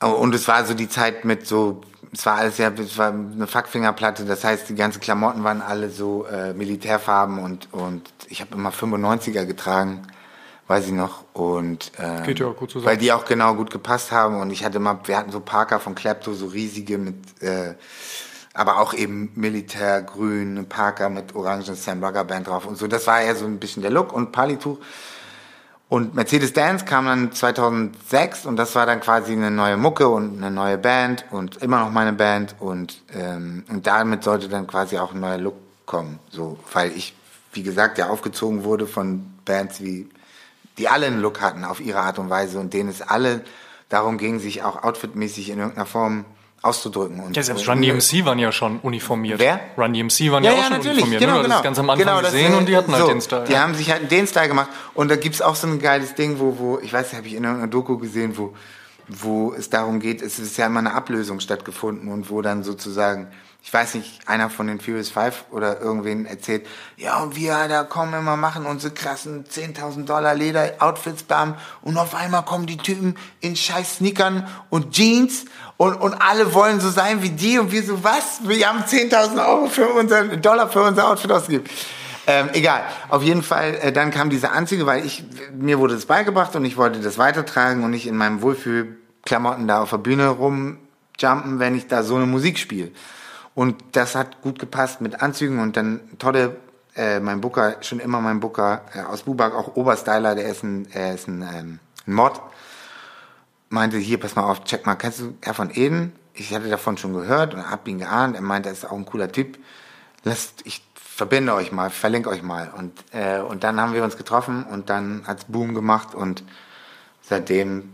oh, und es war so die Zeit mit so es war alles ja es war eine Fuckfingerplatte, das heißt die ganzen Klamotten waren alle so äh, Militärfarben und und ich habe immer 95er getragen, weiß ich noch und ähm, Geht ja auch gut zusammen. weil die auch genau gut gepasst haben und ich hatte mal wir hatten so Parker von Klepto so riesige mit äh, aber auch eben Militärgrün, Parker mit orangen Sam Rugger Band drauf und so. Das war eher so ein bisschen der Look und Palituch. Und Mercedes Dance kam dann 2006 und das war dann quasi eine neue Mucke und eine neue Band und immer noch meine Band und ähm, und damit sollte dann quasi auch ein neuer Look kommen, so weil ich wie gesagt ja aufgezogen wurde von Bands wie die alle einen Look hatten auf ihre Art und Weise und denen es alle darum ging, sich auch outfitmäßig in irgendeiner Form auszudrücken. Und Ja, selbst Run DMC waren ja schon uniformiert. Wer? Run DMC waren ja, auch schon uniformiert. genau, ne? genau. Das ist ganz am Anfang genau, gesehen äh, und die hatten halt so, den Style. Die ja. haben sich halt den Style gemacht. Und da gibt's auch so ein geiles Ding, wo, wo ich weiß nicht, habe ich in einer Doku gesehen, wo, wo es darum geht, es ist ja immer eine Ablösung stattgefunden und wo dann sozusagen, ich weiß nicht, einer von den Furious Five oder irgendwen erzählt, ja, und wir da kommen immer, machen unsere krassen 10.000 Dollar Leder-Outfits bam, und auf einmal kommen die Typen in scheiß Sneakern und Jeans und, und alle wollen so sein wie die und wir so, was? Wir haben 10.000 Euro für unser, Dollar für unser Outfit ausgegeben. Ähm, egal, auf jeden Fall, äh, dann kam diese Anzüge, weil ich, mir wurde das beigebracht und ich wollte das weitertragen und nicht in meinem Wohlfühlklamotten da auf der Bühne rumjumpen, wenn ich da so eine Musik spiele. Und das hat gut gepasst mit Anzügen und dann Tolle, äh, mein Booker, schon immer mein Booker äh, aus Bubak, auch Oberstyler, der ist ein, er ist ein, ähm, ein Mod, meinte, hier, pass mal auf, check mal, kennst du Herr von Eden? Ich hatte davon schon gehört und hab ihn geahnt. Er meinte, er ist auch ein cooler Typ. Lasst, ich verbinde euch mal, verlinke euch mal. Und, äh, und dann haben wir uns getroffen und dann hat's Boom gemacht und seitdem,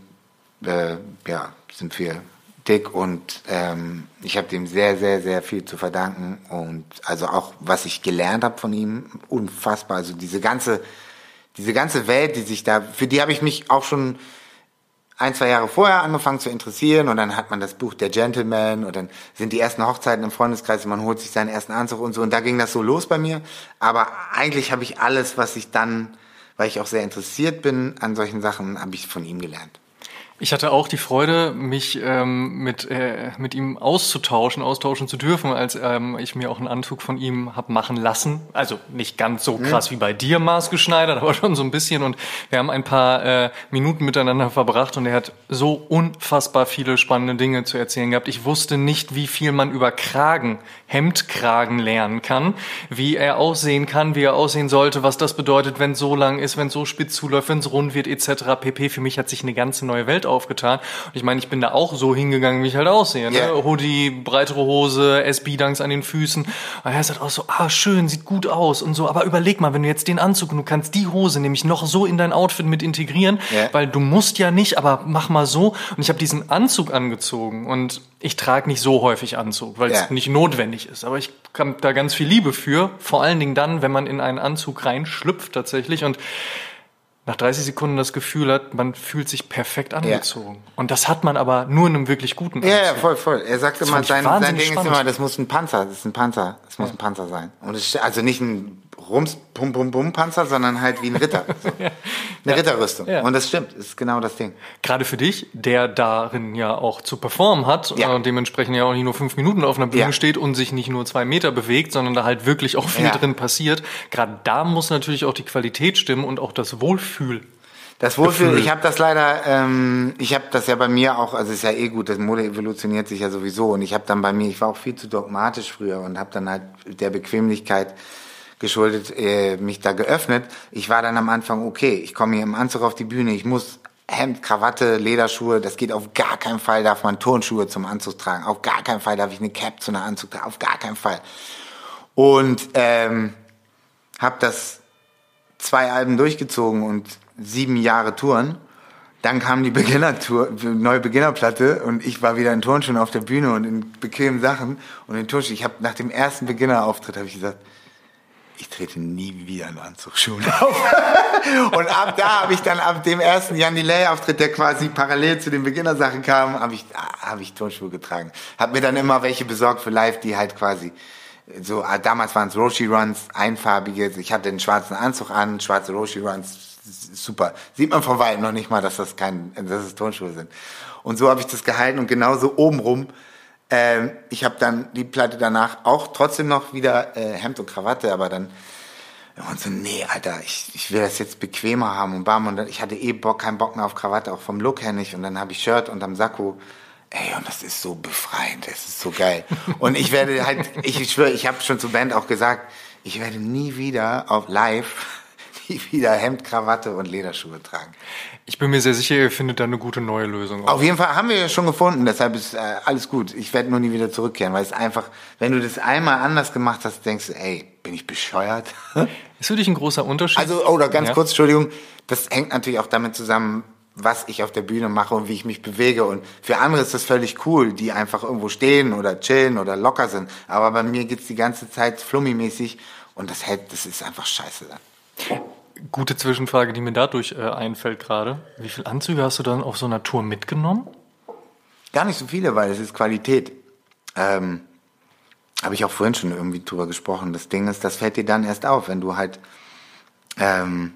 äh, ja, sind wir dick und ähm, ich habe dem sehr, sehr, sehr viel zu verdanken und also auch, was ich gelernt habe von ihm, unfassbar. Also diese ganze, diese ganze Welt, die sich da, für die habe ich mich auch schon ein, zwei Jahre vorher angefangen zu interessieren und dann hat man das Buch Der Gentleman und dann sind die ersten Hochzeiten im Freundeskreis und man holt sich seinen ersten Anzug und so und da ging das so los bei mir. Aber eigentlich habe ich alles, was ich dann, weil ich auch sehr interessiert bin an solchen Sachen, habe ich von ihm gelernt. Ich hatte auch die Freude, mich ähm, mit, äh, mit ihm auszutauschen, austauschen zu dürfen, als ähm, ich mir auch einen Anzug von ihm hab machen lassen. Also nicht ganz so krass mhm. wie bei dir maßgeschneidert, aber schon so ein bisschen. Und wir haben ein paar äh, Minuten miteinander verbracht und er hat so unfassbar viele spannende Dinge zu erzählen gehabt. Ich wusste nicht, wie viel man über Kragen, Hemdkragen lernen kann, wie er aussehen kann, wie er aussehen sollte, was das bedeutet, wenn es so lang ist, wenn es so spitz zuläuft, wenn es rund wird, etc. pp. Für mich hat sich eine ganze neue Welt aufgetan. Und ich meine, ich bin da auch so hingegangen, wie ich halt aussehe. Ne? Yeah. Hoodie, breitere Hose, SB-Dunks an den Füßen. Und er sagt auch so, ah, schön, sieht gut aus und so. Aber überleg mal, wenn du jetzt den Anzug und du kannst die Hose nämlich noch so in dein Outfit mit integrieren, yeah. weil du musst ja nicht, aber mach mal so. Und ich habe diesen Anzug angezogen und ich trage nicht so häufig Anzug, weil es yeah. nicht notwendig ist. Aber ich habe da ganz viel Liebe für. Vor allen Dingen dann, wenn man in einen Anzug reinschlüpft tatsächlich. Und nach 30 Sekunden das Gefühl hat, man fühlt sich perfekt angezogen. Ja. Und das hat man aber nur in einem wirklich guten Anzug. Ja, ja, voll, voll. Er sagt immer, sein, sein Ding spannend. ist immer, das muss ein Panzer, das ist ein Panzer, das muss ja. ein Panzer sein. Und es, also nicht ein Rums, Pum, Pum, Pum Panzer, sondern halt wie ein Ritter. So. Eine ja. Ritterrüstung. Ja. Und das stimmt, das ist genau das Ding. Gerade für dich, der darin ja auch zu performen hat ja. und dementsprechend ja auch nicht nur fünf Minuten auf einer Bühne steht und sich nicht nur zwei Meter bewegt, sondern da halt wirklich auch viel drin passiert. Gerade da muss natürlich auch die Qualität stimmen und auch das Wohlfühl das Wohlfühl, ich habe das leider, ähm, ich habe das ja bei mir auch, also ist ja eh gut, das Mode evolutioniert sich ja sowieso und ich habe dann bei mir, ich war auch viel zu dogmatisch früher und habe dann halt der Bequemlichkeit geschuldet äh, mich da geöffnet. Ich war dann am Anfang, okay, ich komme hier im Anzug auf die Bühne, ich muss Hemd, Krawatte, Lederschuhe, das geht auf gar keinen Fall, darf man Turnschuhe zum Anzug tragen, auf gar keinen Fall darf ich eine Cap zu einer Anzug tragen, auf gar keinen Fall. Und ähm, habe das zwei Alben durchgezogen und sieben Jahre Touren. Dann kam die Beginner-Tour, neue Beginnerplatte und ich war wieder in Turnschuhen auf der Bühne und in bequemen Sachen und in Turnschuhen. Ich habe nach dem ersten Beginner-Auftritt habe ich gesagt, ich trete nie wieder in Anzugsschuhen auf. und ab da habe ich dann ab dem ersten Jan Delay-Auftritt, der quasi parallel zu den Beginnersachen kam, habe ich, hab ich Turnschuhe getragen. Hab mir dann immer welche besorgt für live, die halt quasi so, ah, damals waren es Roshi Runs, einfarbige. Ich hatte den schwarzen Anzug an, schwarze Roshi Runs, super. Sieht man von weitem noch nicht mal, dass das kein, dass es Turnschuhe sind. Und so habe ich das gehalten und genauso obenrum ähm, ich habe dann die Platte danach auch trotzdem noch wieder äh, Hemd und Krawatte, aber dann und so, nee, Alter, ich, ich will das jetzt bequemer haben und bam. Und dann, ich hatte eh Bock, keinen Bock mehr auf Krawatte, auch vom Look her nicht. Und dann habe ich Shirt und am Sakko. Ey, und das ist so befreiend, das ist so geil. und ich werde halt, ich schwöre, ich habe schon zur Band auch gesagt, ich werde nie wieder auf live nie wieder Hemd, Krawatte und Lederschuhe tragen. Ich bin mir sehr sicher, ihr findet da eine gute neue Lösung. Auf jeden Fall haben wir ja schon gefunden, deshalb ist äh, alles gut. Ich werde nur nie wieder zurückkehren, weil es einfach, wenn du das einmal anders gemacht hast, denkst du, ey, bin ich bescheuert? Ist für dich ein großer Unterschied? Also, oder ganz ja. kurz, Entschuldigung, das hängt natürlich auch damit zusammen, was ich auf der Bühne mache und wie ich mich bewege. Und für andere ist das völlig cool, die einfach irgendwo stehen oder chillen oder locker sind. Aber bei mir geht's die ganze Zeit flummimäßig und das hält, das ist einfach scheiße dann. Gute Zwischenfrage, die mir dadurch äh, einfällt gerade. Wie viele Anzüge hast du dann auf so einer Tour mitgenommen? Gar nicht so viele, weil es ist Qualität. Ähm, Habe ich auch vorhin schon irgendwie drüber gesprochen. Das Ding ist, das fällt dir dann erst auf, wenn du halt, ähm,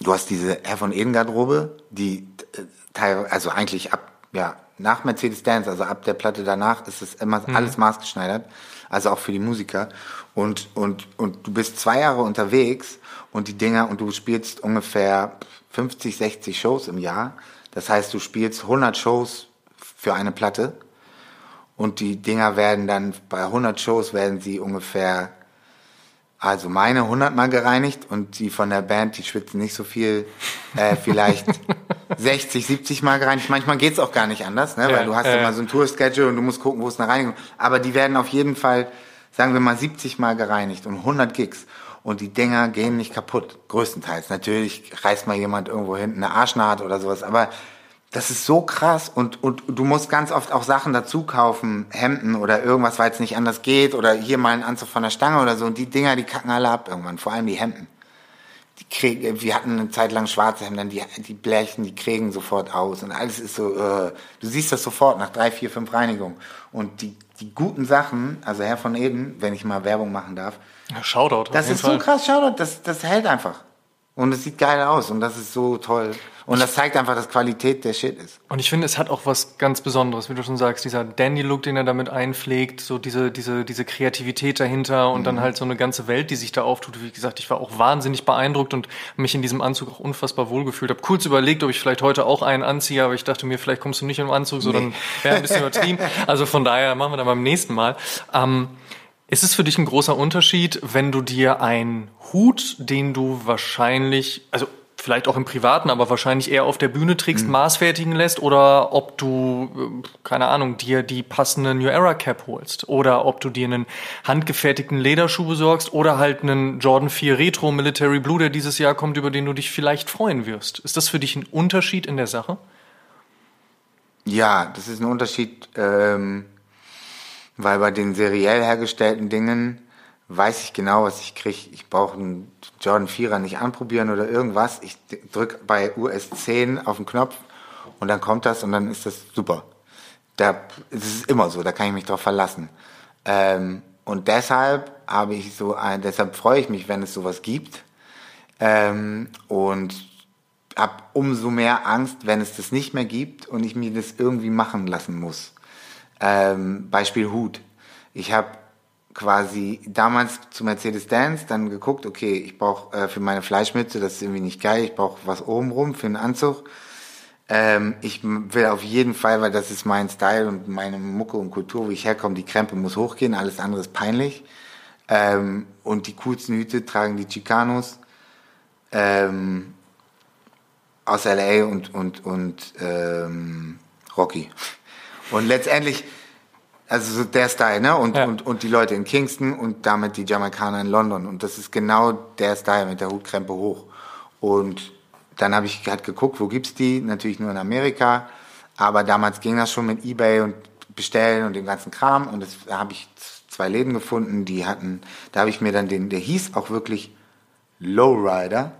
du hast diese Herr von Eden Garderobe, die äh, teilweise, also eigentlich ab, ja, nach Mercedes-Dance, also ab der Platte danach, ist es immer mhm. alles maßgeschneidert, also auch für die Musiker. Und, und, und du bist zwei Jahre unterwegs und die Dinger, und du spielst ungefähr 50, 60 Shows im Jahr. Das heißt, du spielst 100 Shows für eine Platte und die Dinger werden dann, bei 100 Shows werden sie ungefähr, also meine 100 Mal gereinigt und die von der Band, die schwitzen nicht so viel, äh, vielleicht 60, 70 Mal gereinigt. Manchmal geht's auch gar nicht anders, ne? weil ja, du hast äh, immer so ein Tour-Schedule und du musst gucken, wo es eine Reinigung Aber die werden auf jeden Fall, sagen wir mal, 70 Mal gereinigt und 100 Gigs und die Dinger gehen nicht kaputt, größtenteils. Natürlich reißt mal jemand irgendwo hinten eine Arschnaht oder sowas, aber das ist so krass und, und du musst ganz oft auch Sachen dazu kaufen, Hemden oder irgendwas, weil es nicht anders geht oder hier mal ein Anzug von der Stange oder so und die Dinger, die kacken alle ab irgendwann, vor allem die Hemden. Die kriegen, wir hatten eine Zeit lang schwarze Hemden, die, die blechen, die kriegen sofort aus und alles ist so, äh, du siehst das sofort nach drei, vier, fünf Reinigungen und die, die guten Sachen, also Herr von Eden, wenn ich mal Werbung machen darf, ja, Shoutout. Das ist so krass, Shoutout, das, das hält einfach. Und es sieht geil aus und das ist so toll. Und das zeigt einfach, dass Qualität der Shit ist. Und ich finde, es hat auch was ganz Besonderes, wie du schon sagst, dieser Dandy-Look, den er damit einpflegt, so diese, diese, diese Kreativität dahinter und mhm. dann halt so eine ganze Welt, die sich da auftut. Wie gesagt, ich war auch wahnsinnig beeindruckt und mich in diesem Anzug auch unfassbar wohlgefühlt. Habe kurz überlegt, ob ich vielleicht heute auch einen anziehe, aber ich dachte mir, vielleicht kommst du nicht im Anzug, so nee. dann wäre ein bisschen übertrieben. Also von daher machen wir dann beim nächsten Mal. Ähm, ist es für dich ein großer Unterschied, wenn du dir einen Hut, den du wahrscheinlich, also vielleicht auch im Privaten, aber wahrscheinlich eher auf der Bühne trägst, mhm. maßfertigen lässt oder ob du, äh, keine Ahnung, dir die passende New Era Cap holst oder ob du dir einen handgefertigten Lederschuh besorgst oder halt einen Jordan 4 Retro Military Blue, der dieses Jahr kommt, über den du dich vielleicht freuen wirst. Ist das für dich ein Unterschied in der Sache? Ja, das ist ein Unterschied. Ähm weil bei den seriell hergestellten Dingen weiß ich genau, was ich kriege. Ich brauche einen Jordan 4er nicht anprobieren oder irgendwas. Ich drücke bei US 10 auf den Knopf und dann kommt das und dann ist das super. Da, das ist immer so, da kann ich mich drauf verlassen. Ähm, und deshalb habe ich so ein, deshalb freue ich mich, wenn es sowas gibt. Ähm, und habe umso mehr Angst, wenn es das nicht mehr gibt und ich mir das irgendwie machen lassen muss. Ähm, Beispiel Hut. Ich habe quasi damals zu Mercedes-Dance dann geguckt, okay, ich brauche äh, für meine Fleischmütze, das ist irgendwie nicht geil, ich brauche was obenrum für einen Anzug. Ähm, ich will auf jeden Fall, weil das ist mein Style und meine Mucke und Kultur, wo ich herkomme, die Krempe muss hochgehen, alles andere ist peinlich. Ähm, und die coolsten Hüte tragen die Chicanos ähm, aus LA und, und, und ähm, Rocky. Und letztendlich, also so der Style, ne? Und, ja. und, und die Leute in Kingston und damit die Jamaikaner in London. Und das ist genau der Style mit der Hutkrempe hoch. Und dann habe ich halt geguckt, wo gibt's die? Natürlich nur in Amerika. Aber damals ging das schon mit Ebay und bestellen und dem ganzen Kram. Und das, da habe ich zwei Läden gefunden, die hatten, da habe ich mir dann den, der hieß auch wirklich Lowrider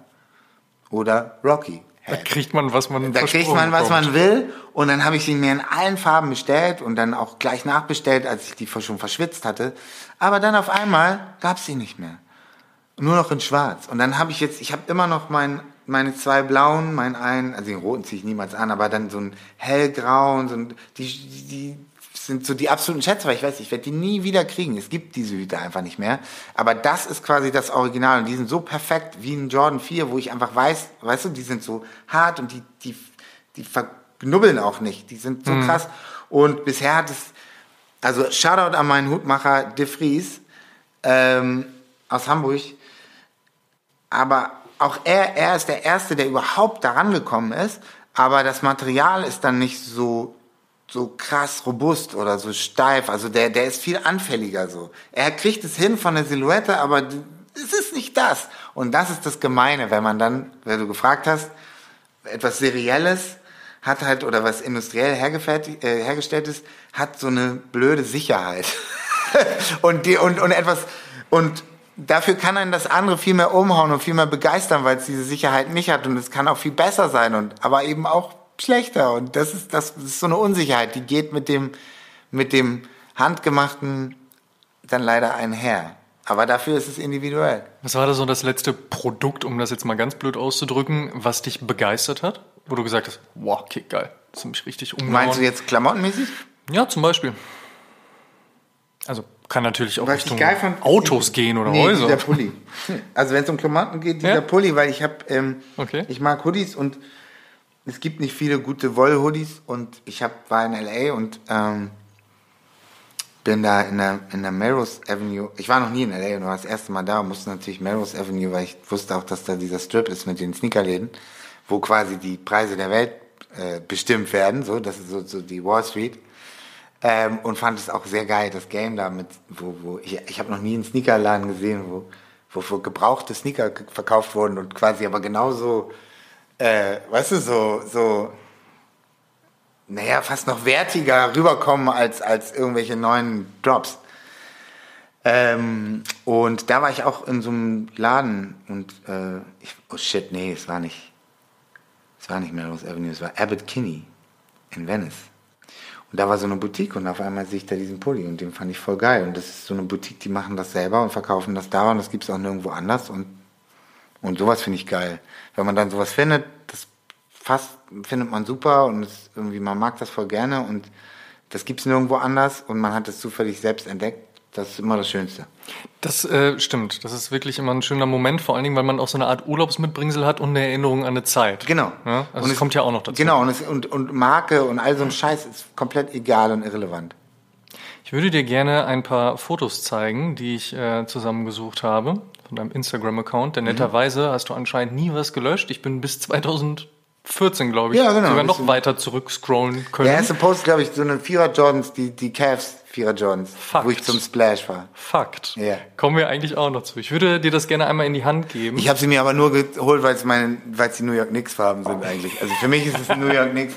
oder Rocky. Da kriegt man, was man Da kriegt man, was man will. Und dann habe ich sie mir in allen Farben bestellt und dann auch gleich nachbestellt, als ich die schon verschwitzt hatte. Aber dann auf einmal gab es sie nicht mehr. Nur noch in schwarz. Und dann habe ich jetzt, ich habe immer noch mein, meine zwei blauen, meinen einen, also den roten ziehe ich niemals an, aber dann so ein hellgrauen, so ein, die, die, sind so die absoluten Schätze, weil ich weiß, ich werde die nie wieder kriegen. Es gibt diese Hüte einfach nicht mehr. Aber das ist quasi das Original und die sind so perfekt wie ein Jordan 4, wo ich einfach weiß, weißt du, die sind so hart und die, die, die verknubbeln auch nicht. Die sind so mhm. krass. Und bisher hat es, also Shoutout an meinen Hutmacher De Vries ähm, aus Hamburg. Aber auch er, er ist der Erste, der überhaupt daran gekommen ist. Aber das Material ist dann nicht so so krass robust oder so steif. Also der, der ist viel anfälliger so. Er kriegt es hin von der Silhouette, aber es ist nicht das. Und das ist das Gemeine, wenn man dann, wenn du gefragt hast, etwas Serielles hat halt, oder was industriell äh, hergestellt ist, hat so eine blöde Sicherheit. und, die, und, und etwas, und dafür kann einen das andere viel mehr umhauen und viel mehr begeistern, weil es diese Sicherheit nicht hat und es kann auch viel besser sein und, aber eben auch schlechter. Und das ist, das ist so eine Unsicherheit, die geht mit dem, mit dem handgemachten dann leider einher. Aber dafür ist es individuell. Was war da so das letzte Produkt, um das jetzt mal ganz blöd auszudrücken, was dich begeistert hat? Wo du gesagt hast, wow, okay, geil. Das mich richtig umgehauen. Meinst du jetzt klamottenmäßig? Ja, zum Beispiel. Also kann natürlich auch Richtung Autos gehen oder nee, Häuser. dieser Pulli. Also wenn es um Klamotten geht, dieser ja? Pulli, weil ich habe, ähm, okay. ich mag Hoodies und es gibt nicht viele gute Wollhoodies und ich hab, war in LA und ähm, bin da in der, in der Melrose Avenue. Ich war noch nie in LA und war das erste Mal da und musste natürlich Melrose Avenue, weil ich wusste auch, dass da dieser Strip ist mit den Sneakerläden, wo quasi die Preise der Welt äh, bestimmt werden. So, das ist so, so die Wall Street. Ähm, und fand es auch sehr geil, das Game da mit, wo, wo ich, ich habe noch nie einen Sneakerladen gesehen, wo, wo, wo gebrauchte Sneaker verkauft wurden und quasi aber genauso äh, weißt du, so, so, naja, fast noch wertiger rüberkommen als, als irgendwelche neuen Drops. Ähm, und da war ich auch in so einem Laden und äh, ich, oh shit, nee, es war nicht, es war nicht Melrose Avenue, es war Abbott Kinney in Venice. Und da war so eine Boutique und auf einmal sehe ich da diesen Pulli und den fand ich voll geil. Und das ist so eine Boutique, die machen das selber und verkaufen das da und das gibt es auch nirgendwo anders und, und sowas finde ich geil wenn man dann sowas findet, das fast findet man super und es, irgendwie man mag das voll gerne und das gibt's nirgendwo anders und man hat es zufällig selbst entdeckt. Das ist immer das Schönste. Das äh, stimmt. Das ist wirklich immer ein schöner Moment, vor allen Dingen, weil man auch so eine Art Urlaubsmitbringsel hat und eine Erinnerung an eine Zeit. Genau. Ja? Also Und es- kommt ja auch noch dazu. Genau, und, es, und, und Marke und all so ein Scheiß ist komplett egal und irrelevant. Ich würde dir gerne ein paar Fotos zeigen, die ich äh, zusammengesucht habe von deinem Instagram-Account. Mhm. Denn netterweise hast du anscheinend nie was gelöscht. Ich bin bis 2014, glaube ich, Ja, genau. sogar noch weiter zurückscrollen können. Der erste Post, glaube ich, so eine Vierer Jordans, die, die Cavs Vierer Jordans, Fakt. wo ich zum Splash war. Fakt. Ja. Kommen wir eigentlich auch noch zu. Ich würde dir das gerne einmal in die Hand geben. Ich habe sie mir aber nur geholt, weil es meine, weil es die New York Knicks Farben sind eigentlich. Also für mich ist es New York Knicks.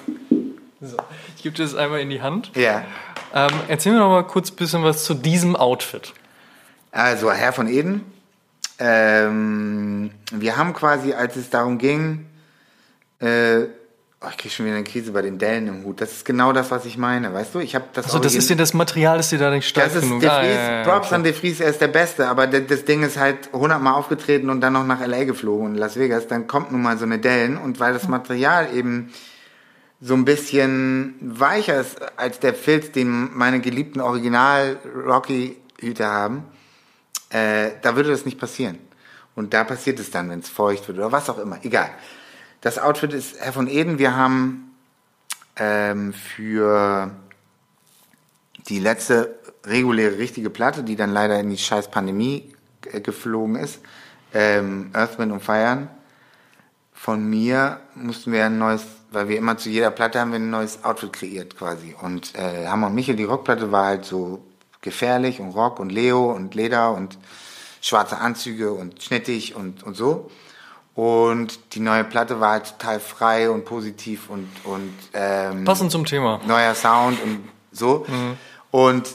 So, ich gebe dir das einmal in die Hand. Ja. Ähm, erzähl mir noch mal kurz ein bisschen was zu diesem Outfit. Also Herr von Eden. Ähm, wir haben quasi, als es darum ging, äh, oh, ich kriege schon wieder eine Krise bei den Dellen im Hut. Das ist genau das, was ich meine, weißt du? Ich habe das. Also das ist dir das Material, ist dir da nicht stark Das ist genug. De Ah, ja, ja, Props klar. an De Vries, er ist der Beste, aber das, Ding ist halt hundertmal aufgetreten und dann noch nach L.A. geflogen und Las Vegas, dann kommt nun mal so eine Dellen und weil das Material eben so ein bisschen weicher ist als der Filz, den meine geliebten Original-Rocky-Hüte haben, äh, da würde das nicht passieren. Und da passiert es dann, wenn es feucht wird oder was auch immer. Egal. Das Outfit ist Herr von Eden. Wir haben ähm, für die letzte reguläre richtige Platte, die dann leider in die scheiß Pandemie äh, geflogen ist, ähm, Earth, Wind und Feiern, von mir mussten wir ein neues, weil wir immer zu jeder Platte haben wir ein neues Outfit kreiert quasi. Und äh, Hammer und Michel, die Rockplatte war halt so gefährlich und Rock und Leo und Leder und schwarze Anzüge und schnittig und, und so. Und die neue Platte war halt total frei und positiv und, und ähm, Passend zum Thema. neuer Sound und so. Und,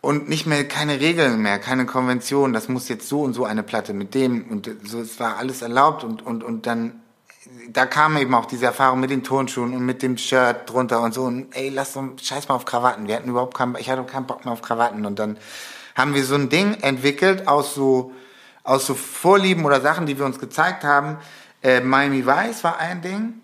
und nicht mehr, keine Regeln mehr, keine Konvention, das muss jetzt so und so eine Platte mit dem und so, es war alles erlaubt und, und, und dann, da kam eben auch diese Erfahrung mit den Turnschuhen und mit dem Shirt drunter und so und ey, lass uns, scheiß mal auf Krawatten, wir hatten überhaupt keinen, ich hatte keinen Bock mehr auf Krawatten und dann haben wir so ein Ding entwickelt aus so, aus so Vorlieben oder Sachen, die wir uns gezeigt haben. Äh, Miami Vice war ein Ding,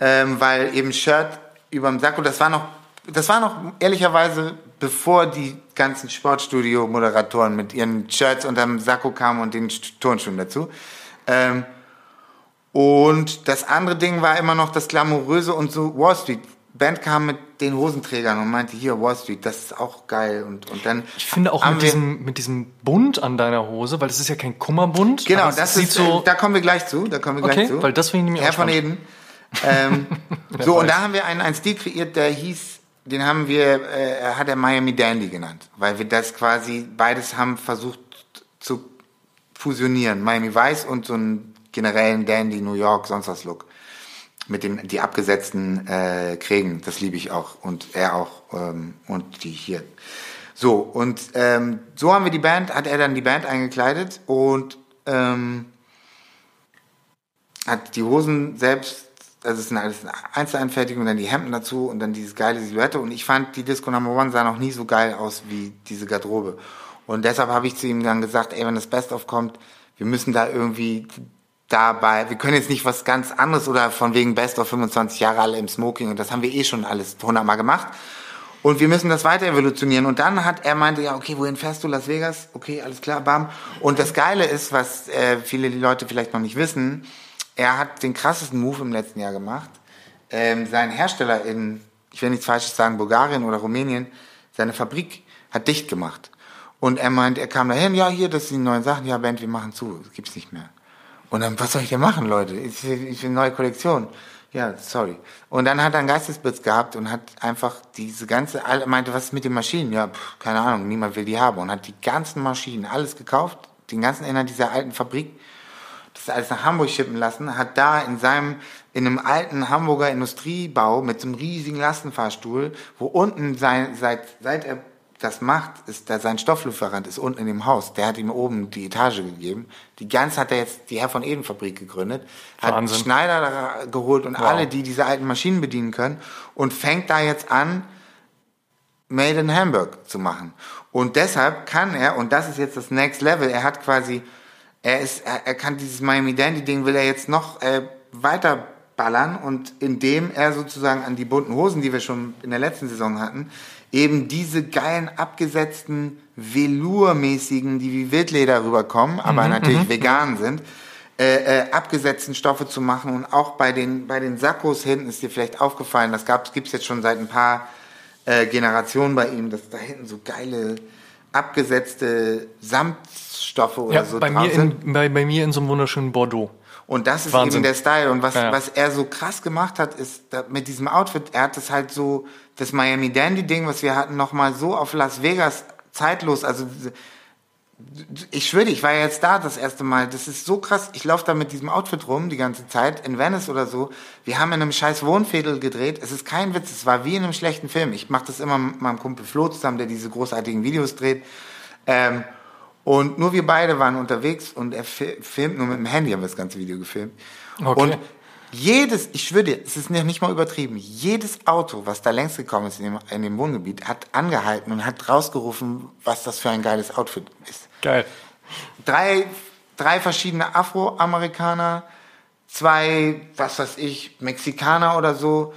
ähm, weil eben Shirt überm Sakko, das war noch, das war noch ehrlicherweise bevor die ganzen Sportstudio-Moderatoren mit ihren Shirts unterm Sakko kamen und den Turnschuhen dazu. Ähm, und das andere Ding war immer noch das Glamouröse und so Wall Street. Band kam mit den Hosenträgern und meinte, hier, Wall Street, das ist auch geil. Und, und dann Ich finde auch mit diesem, mit diesem Bund an deiner Hose, weil das ist ja kein Kummerbund. Genau, das ist, so. äh, da kommen wir gleich zu, da kommen wir gleich Okay, zu. weil das finde ich nämlich Herr auch von. Eden. Ähm, so, und da haben wir einen, einen Stil kreiert, der hieß, den haben wir, äh, hat er Miami Dandy genannt, weil wir das quasi, beides haben versucht zu fusionieren. Miami Weiß und so einen generellen Dandy, New York, sonst was Look. Mit dem, die abgesetzten äh, Krägen, das liebe ich auch. Und er auch. Ähm, und die hier. So, und ähm, so haben wir die Band, hat er dann die Band eingekleidet und ähm, hat die Hosen selbst, also es eine, alles eine Einzeleinfertigung, dann die Hemden dazu und dann dieses geile Silhouette. Und ich fand, die Disco Number One sah noch nie so geil aus wie diese Garderobe. Und deshalb habe ich zu ihm dann gesagt, ey, wenn das Best-of kommt, wir müssen da irgendwie dabei, wir können jetzt nicht was ganz anderes oder von wegen Best-of 25 Jahre alle im Smoking und das haben wir eh schon alles hundertmal gemacht. Und wir müssen das weiter evolutionieren. Und dann hat er meinte, ja, okay, wohin fährst du? Las Vegas? Okay, alles klar, bam. Und das Geile ist, was äh, viele Leute vielleicht noch nicht wissen, er hat den krassesten Move im letzten Jahr gemacht. Ähm, sein Hersteller in, ich will nichts Falsches sagen, Bulgarien oder Rumänien, seine Fabrik hat dicht gemacht. Und er meint, er kam dahin, ja, hier, das sind die neuen Sachen, ja, Band, wir machen zu, das gibt's nicht mehr. Und dann, was soll ich denn machen, Leute? Ich ich eine neue Kollektion. Ja, sorry. Und dann hat er einen Geistesblitz gehabt und hat einfach diese ganze, er meinte, was ist mit den Maschinen? Ja, pff, keine Ahnung, niemand will die haben. Und hat die ganzen Maschinen, alles gekauft, den ganzen Inhalt dieser alten Fabrik, das alles nach Hamburg schippen lassen, hat da in seinem, in einem alten Hamburger Industriebau mit so einem riesigen Lastenfahrstuhl, wo unten sein, seit, seit er das macht, ist da sein Stofflieferant ist unten in dem Haus. Der hat ihm oben die Etage gegeben. Die ganze hat er jetzt die Herr von Eden Fabrik gegründet, hat Wahnsinn. Schneider geholt und Wow. alle, die diese alten Maschinen bedienen können und fängt da jetzt an, Made in Hamburg zu machen. Und deshalb kann er, und das ist jetzt das Next Level, er hat quasi, er ist, er, er kann dieses Miami Dandy Ding will er jetzt noch äh, weiter ballern und indem er sozusagen an die bunten Hosen, die wir schon in der letzten Saison hatten, eben diese geilen abgesetzten Velour-mäßigen, die wie Wildleder rüberkommen, aber natürlich vegan sind, äh, äh, abgesetzten Stoffe zu machen und auch bei den bei den Sakkos hinten ist dir vielleicht aufgefallen, das gab gibt's jetzt schon seit ein paar äh, Generationen bei ihm, dass da hinten so geile abgesetzte Samtstoffe oder Ja, so bei, mir sind. in, bei, bei mir in so einem wunderschönen Bordeaux. Und das ist Wahnsinn. eben der Style. Und was, Ja. was er so krass gemacht hat, ist mit diesem Outfit, er hat das halt so, das Miami Dandy Ding, was wir hatten, nochmal so auf Las Vegas zeitlos. Also ich schwöre, ich war ja jetzt da das erste Mal. Das ist so krass. Ich laufe da mit diesem Outfit rum die ganze Zeit in Venice oder so. Wir haben in einem scheiß Wohnviertel gedreht. Es ist kein Witz. Es war wie in einem schlechten Film. Ich mache das immer mit meinem Kumpel Flo zusammen, der diese großartigen Videos dreht. Ähm, und nur wir beide waren unterwegs und er fi- filmt nur mit dem Handy, haben wir das ganze Video gefilmt. Okay. Und jedes, ich schwöre dir, es ist nicht nicht mal übertrieben, jedes Auto, was da längst gekommen ist in dem, in dem Wohngebiet, hat angehalten und hat rausgerufen, was das für ein geiles Outfit ist. Geil. Drei, drei verschiedene Afroamerikaner, zwei, was weiß ich, Mexikaner oder so,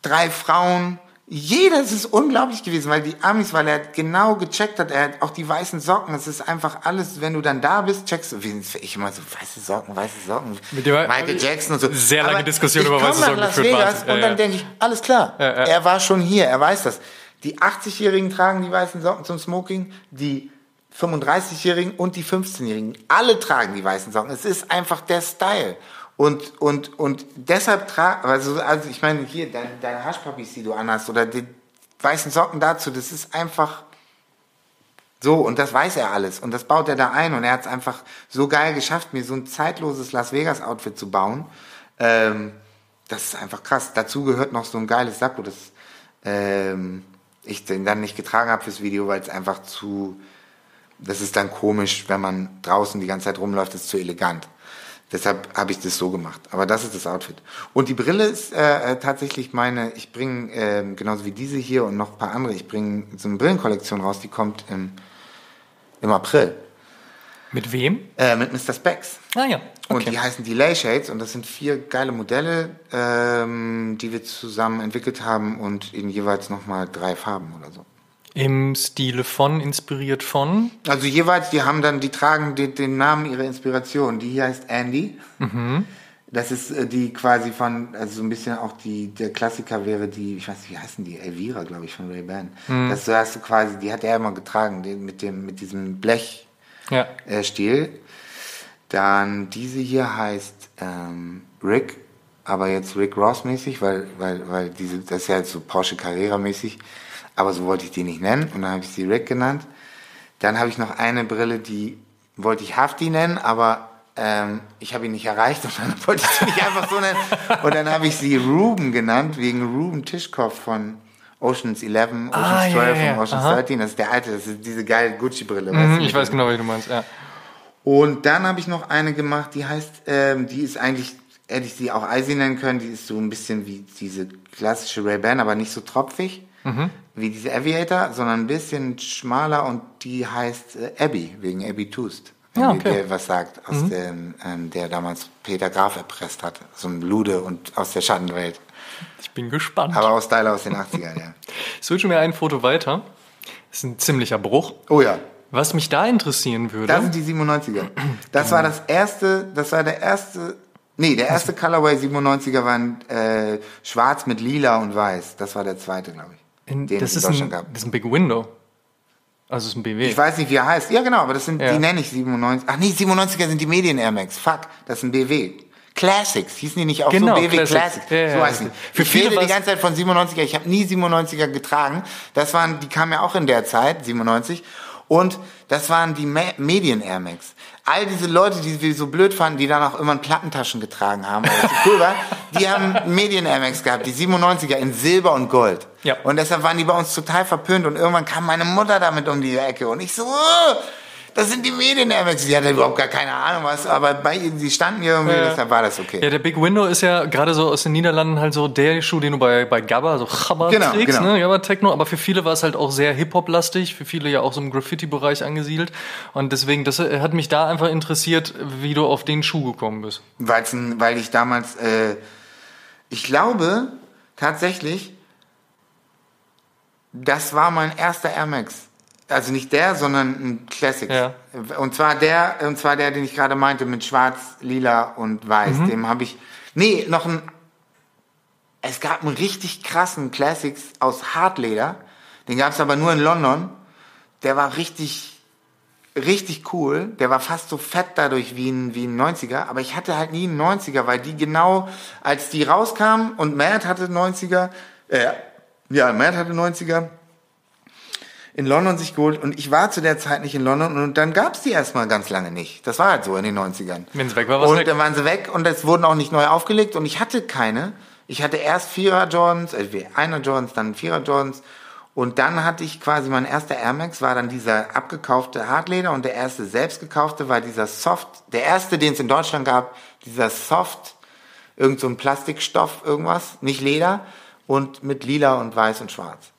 drei Frauen. Jeder, es ist unglaublich gewesen, weil die Amis, weil er genau gecheckt hat, er hat auch die weißen Socken, es ist einfach alles, wenn du dann da bist, checkst du, wie ich immer so, weiße Socken, weiße Socken, Mit dem- Michael Jackson und so. Sehr lange Aber Diskussion über weiße Socken Las geführt, Vegas. Ja, und dann ja. denke ich, alles klar, ja. er war schon hier, er weiß das. Die 80-Jährigen tragen die weißen Socken zum Smoking, die 35-Jährigen und die 15-Jährigen, alle tragen die weißen Socken. Es ist einfach der Style. Und, und, und deshalb tragen, also, also ich meine, hier, deine, deine Haschpapis, die du anhast, oder die weißen Socken dazu, das ist einfach so, und das weiß er alles. Und das baut er da ein. Und er hat es einfach so geil geschafft, mir so ein zeitloses Las Vegas-Outfit zu bauen. Ähm, das ist einfach krass. Dazu gehört noch so ein geiles Sakko, das ähm, ich den dann nicht getragen habe fürs Video, weil es einfach zu, das ist dann komisch, wenn man draußen die ganze Zeit rumläuft, das ist zu elegant. Deshalb habe ich das so gemacht. Aber das ist das Outfit. Und die Brille ist äh, äh, tatsächlich meine, ich bringe, ähm, genauso wie diese hier und noch ein paar andere, ich bringe so eine Brillenkollektion raus, die kommt im, im April. Mit wem? Äh, mit Mr. Specs. Ah ja. Und die heißen Delay Shades und das sind vier geile Modelle, ähm, die wir zusammen entwickelt haben und in jeweils nochmal drei Farben oder so. Im Stile von, inspiriert von. Also jeweils, die haben dann, die tragen den, den Namen ihrer Inspiration. Die hier heißt Andy. Das ist äh, die quasi von, also so ein bisschen auch die, der Klassiker wäre die, ich weiß nicht, wie heißen die, Elvira, glaube ich, von Ray-Ban. Das so hast du quasi, die hat er immer getragen, den, mit dem, mit diesem Blech Ja. äh, Stil. Dann diese hier heißt ähm, Rick, aber jetzt Rick Ross mäßig, weil, weil, weil diese, das ist ja jetzt so Porsche Carrera mäßig. Aber so wollte ich die nicht nennen und dann habe ich sie Rick genannt. Dann habe ich noch eine Brille, die wollte ich Hafti nennen, aber ähm, ich habe ihn nicht erreicht und dann wollte ich sie nicht einfach so nennen. Und dann habe ich sie Ruben genannt, wegen Ruben Tischkopf von Oceans 11, Oceans Ah, ja, 12 ja, ja. und Oceans Aha. 13. Das ist der alte, das ist diese geile Gucci-Brille. Mhm, ich weiß dem- genau, wie du meinst. Ja. und dann habe ich noch eine gemacht, die heißt, ähm, die ist eigentlich, hätte ich sie auch Icy nennen können, die ist so ein bisschen wie diese klassische Ray-Ban, aber nicht so tropfig wie diese Aviator, sondern ein bisschen schmaler und die heißt äh, Abby, wegen Abby Toost. Wenn Ja, okay. dir was sagt, aus dem, ähm, der damals Peter Graf erpresst hat. So ein Lude und aus der Schattenwelt. Ich bin gespannt. Aber aus Style aus den 80ern, ja. Switchen wir ein Foto weiter. Das ist ein ziemlicher Bruch. Oh ja. Was mich da interessieren würde. Das sind die 97er. Das war das erste, das war der erste, nee, der erste Colorway 97er waren äh, schwarz mit lila und weiß. Das war der zweite, glaube ich. In, den das, es ist in ein, Deutschland gab. das ist ein Big Window. Also es ist ein BW. Ich weiß nicht, wie er heißt. Ja, genau, aber das sind, Ja. die nenne ich 97. Ach nee, 97er sind die Medien Air Max. Fuck, das ist ein BW. Classics, hießen die nicht auch Genau, so BW Classics. Classics? Ja, ja, so ja. heißen die. Für ich viele die ganze Zeit von 97er. Ich habe nie 97er getragen. Das waren, die kamen ja auch in der Zeit, 97. Und das waren die Me Medien Air Max. All diese Leute, die wir so blöd fanden, die dann auch immer in Plattentaschen getragen haben, weil das so cool war, die haben Medien Air Max gehabt, die 97er in Silber und Gold. Ja. Und deshalb waren die bei uns total verpönt und irgendwann kam meine Mutter damit um die Ecke und ich so, "Oh, das sind die Medien Max. Die hatte überhaupt gar keine Ahnung was, aber bei ihnen, sie standen hier irgendwie, Ja. deshalb war das okay. Ja, der Big Window ist ja gerade so aus den Niederlanden halt so der Schuh, den du bei, bei Gabba, so Gabba Genau, trägst, genau. ne? Gabba Techno, aber für viele war es halt auch sehr Hip-Hop-lastig, für viele ja auch so im Graffiti-Bereich angesiedelt. Und deswegen, das äh, hat mich da einfach interessiert, wie du auf den Schuh gekommen bist. Weil's weil ich damals äh, Ich glaube tatsächlich, das war mein erster Air Max. Also nicht der, sondern ein Classic. Ja. Und zwar der, und zwar der, den ich gerade meinte, mit Schwarz, Lila und Weiß. Dem habe ich. Nee, noch ein. Es gab einen richtig krassen Classics aus Hartleder. Den gab es aber nur in London. Der war richtig, richtig cool. Der war fast so fett dadurch wie ein, wie ein 90er. Aber ich hatte halt nie einen 90er, weil die genau, als die rauskamen und Matt hatte 90er, äh, ja, Matt hatte 90er, in London sich geholt und ich war zu der Zeit nicht in London und dann gab's die erstmal ganz lange nicht. Das war halt so in den 90ern. Wenn's weg war, war's Und weg. dann waren sie weg und es wurden auch nicht neu aufgelegt und ich hatte keine. Ich hatte erst Vierer Jordans, äh, einer Jordans, dann Vierer Jordans und dann hatte ich quasi mein erster Air Max war dann dieser abgekaufte Hartleder und der erste selbst gekaufte war dieser Soft, der erste, den es in Deutschland gab, dieser Soft, irgend so ein Plastikstoff, irgendwas, nicht Leder und mit lila und weiß und schwarz.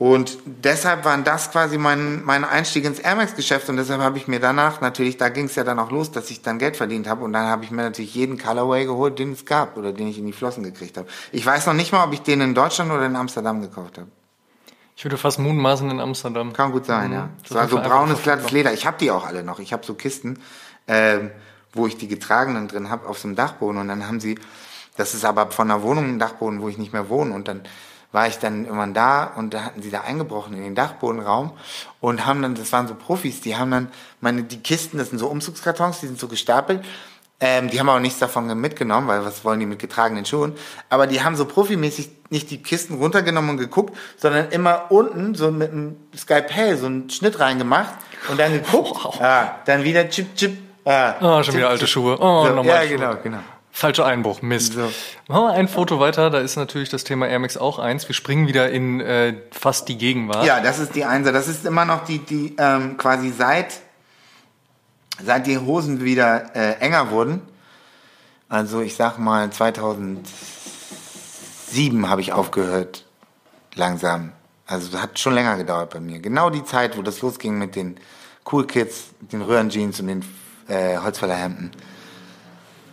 Und deshalb waren das quasi mein, mein Einstieg ins Air Max Geschäft und deshalb habe ich mir danach natürlich, da ging es ja dann auch los, dass ich dann Geld verdient habe und dann habe ich mir natürlich jeden Colorway geholt, den es gab oder den ich in die Flossen gekriegt habe. Ich weiß noch nicht mal, ob ich den in Deutschland oder in Amsterdam gekauft habe. Ich würde fast mutmaßen in Amsterdam. Kann gut sein, ja. das war so braunes, glattes Leder. Ich habe die auch alle noch. Ich habe so Kisten, ähm, wo ich die getragenen drin habe auf so einem Dachboden und dann haben sie, das ist aber von einer Wohnung ein Dachboden, wo ich nicht mehr wohne und dann war ich dann irgendwann da und da hatten sie da eingebrochen in den Dachbodenraum und haben dann, das waren so Profis, die haben dann meine, die Kisten, das sind so Umzugskartons, die sind so gestapelt, ähm, die haben aber nichts davon mitgenommen, weil was wollen die mit getragenen Schuhen? Aber die haben so profimäßig nicht die Kisten runtergenommen und geguckt, sondern immer unten so mit einem Skypel so einen Schnitt reingemacht und dann geguckt. Ah, dann wieder chip chip. Ah, Ah, schon chip, wieder alte. Schuhe. Oh, so, nochmal ja, Schuhe. genau, genau. Falscher Einbruch, Mist. So. Machen wir ein Foto weiter, da ist natürlich das Thema Air Max auch eins. Wir springen wieder in äh, fast die Gegenwart. Ja, das ist die Einser. Das ist immer noch die, die ähm, quasi seit, seit die Hosen wieder äh, enger wurden. Also ich sag mal 2007 habe ich aufgehört, langsam. Also hat schon länger gedauert bei mir. Genau die Zeit, wo das losging mit den Cool Kids, den Röhrenjeans und den äh, Holzfällerhemden.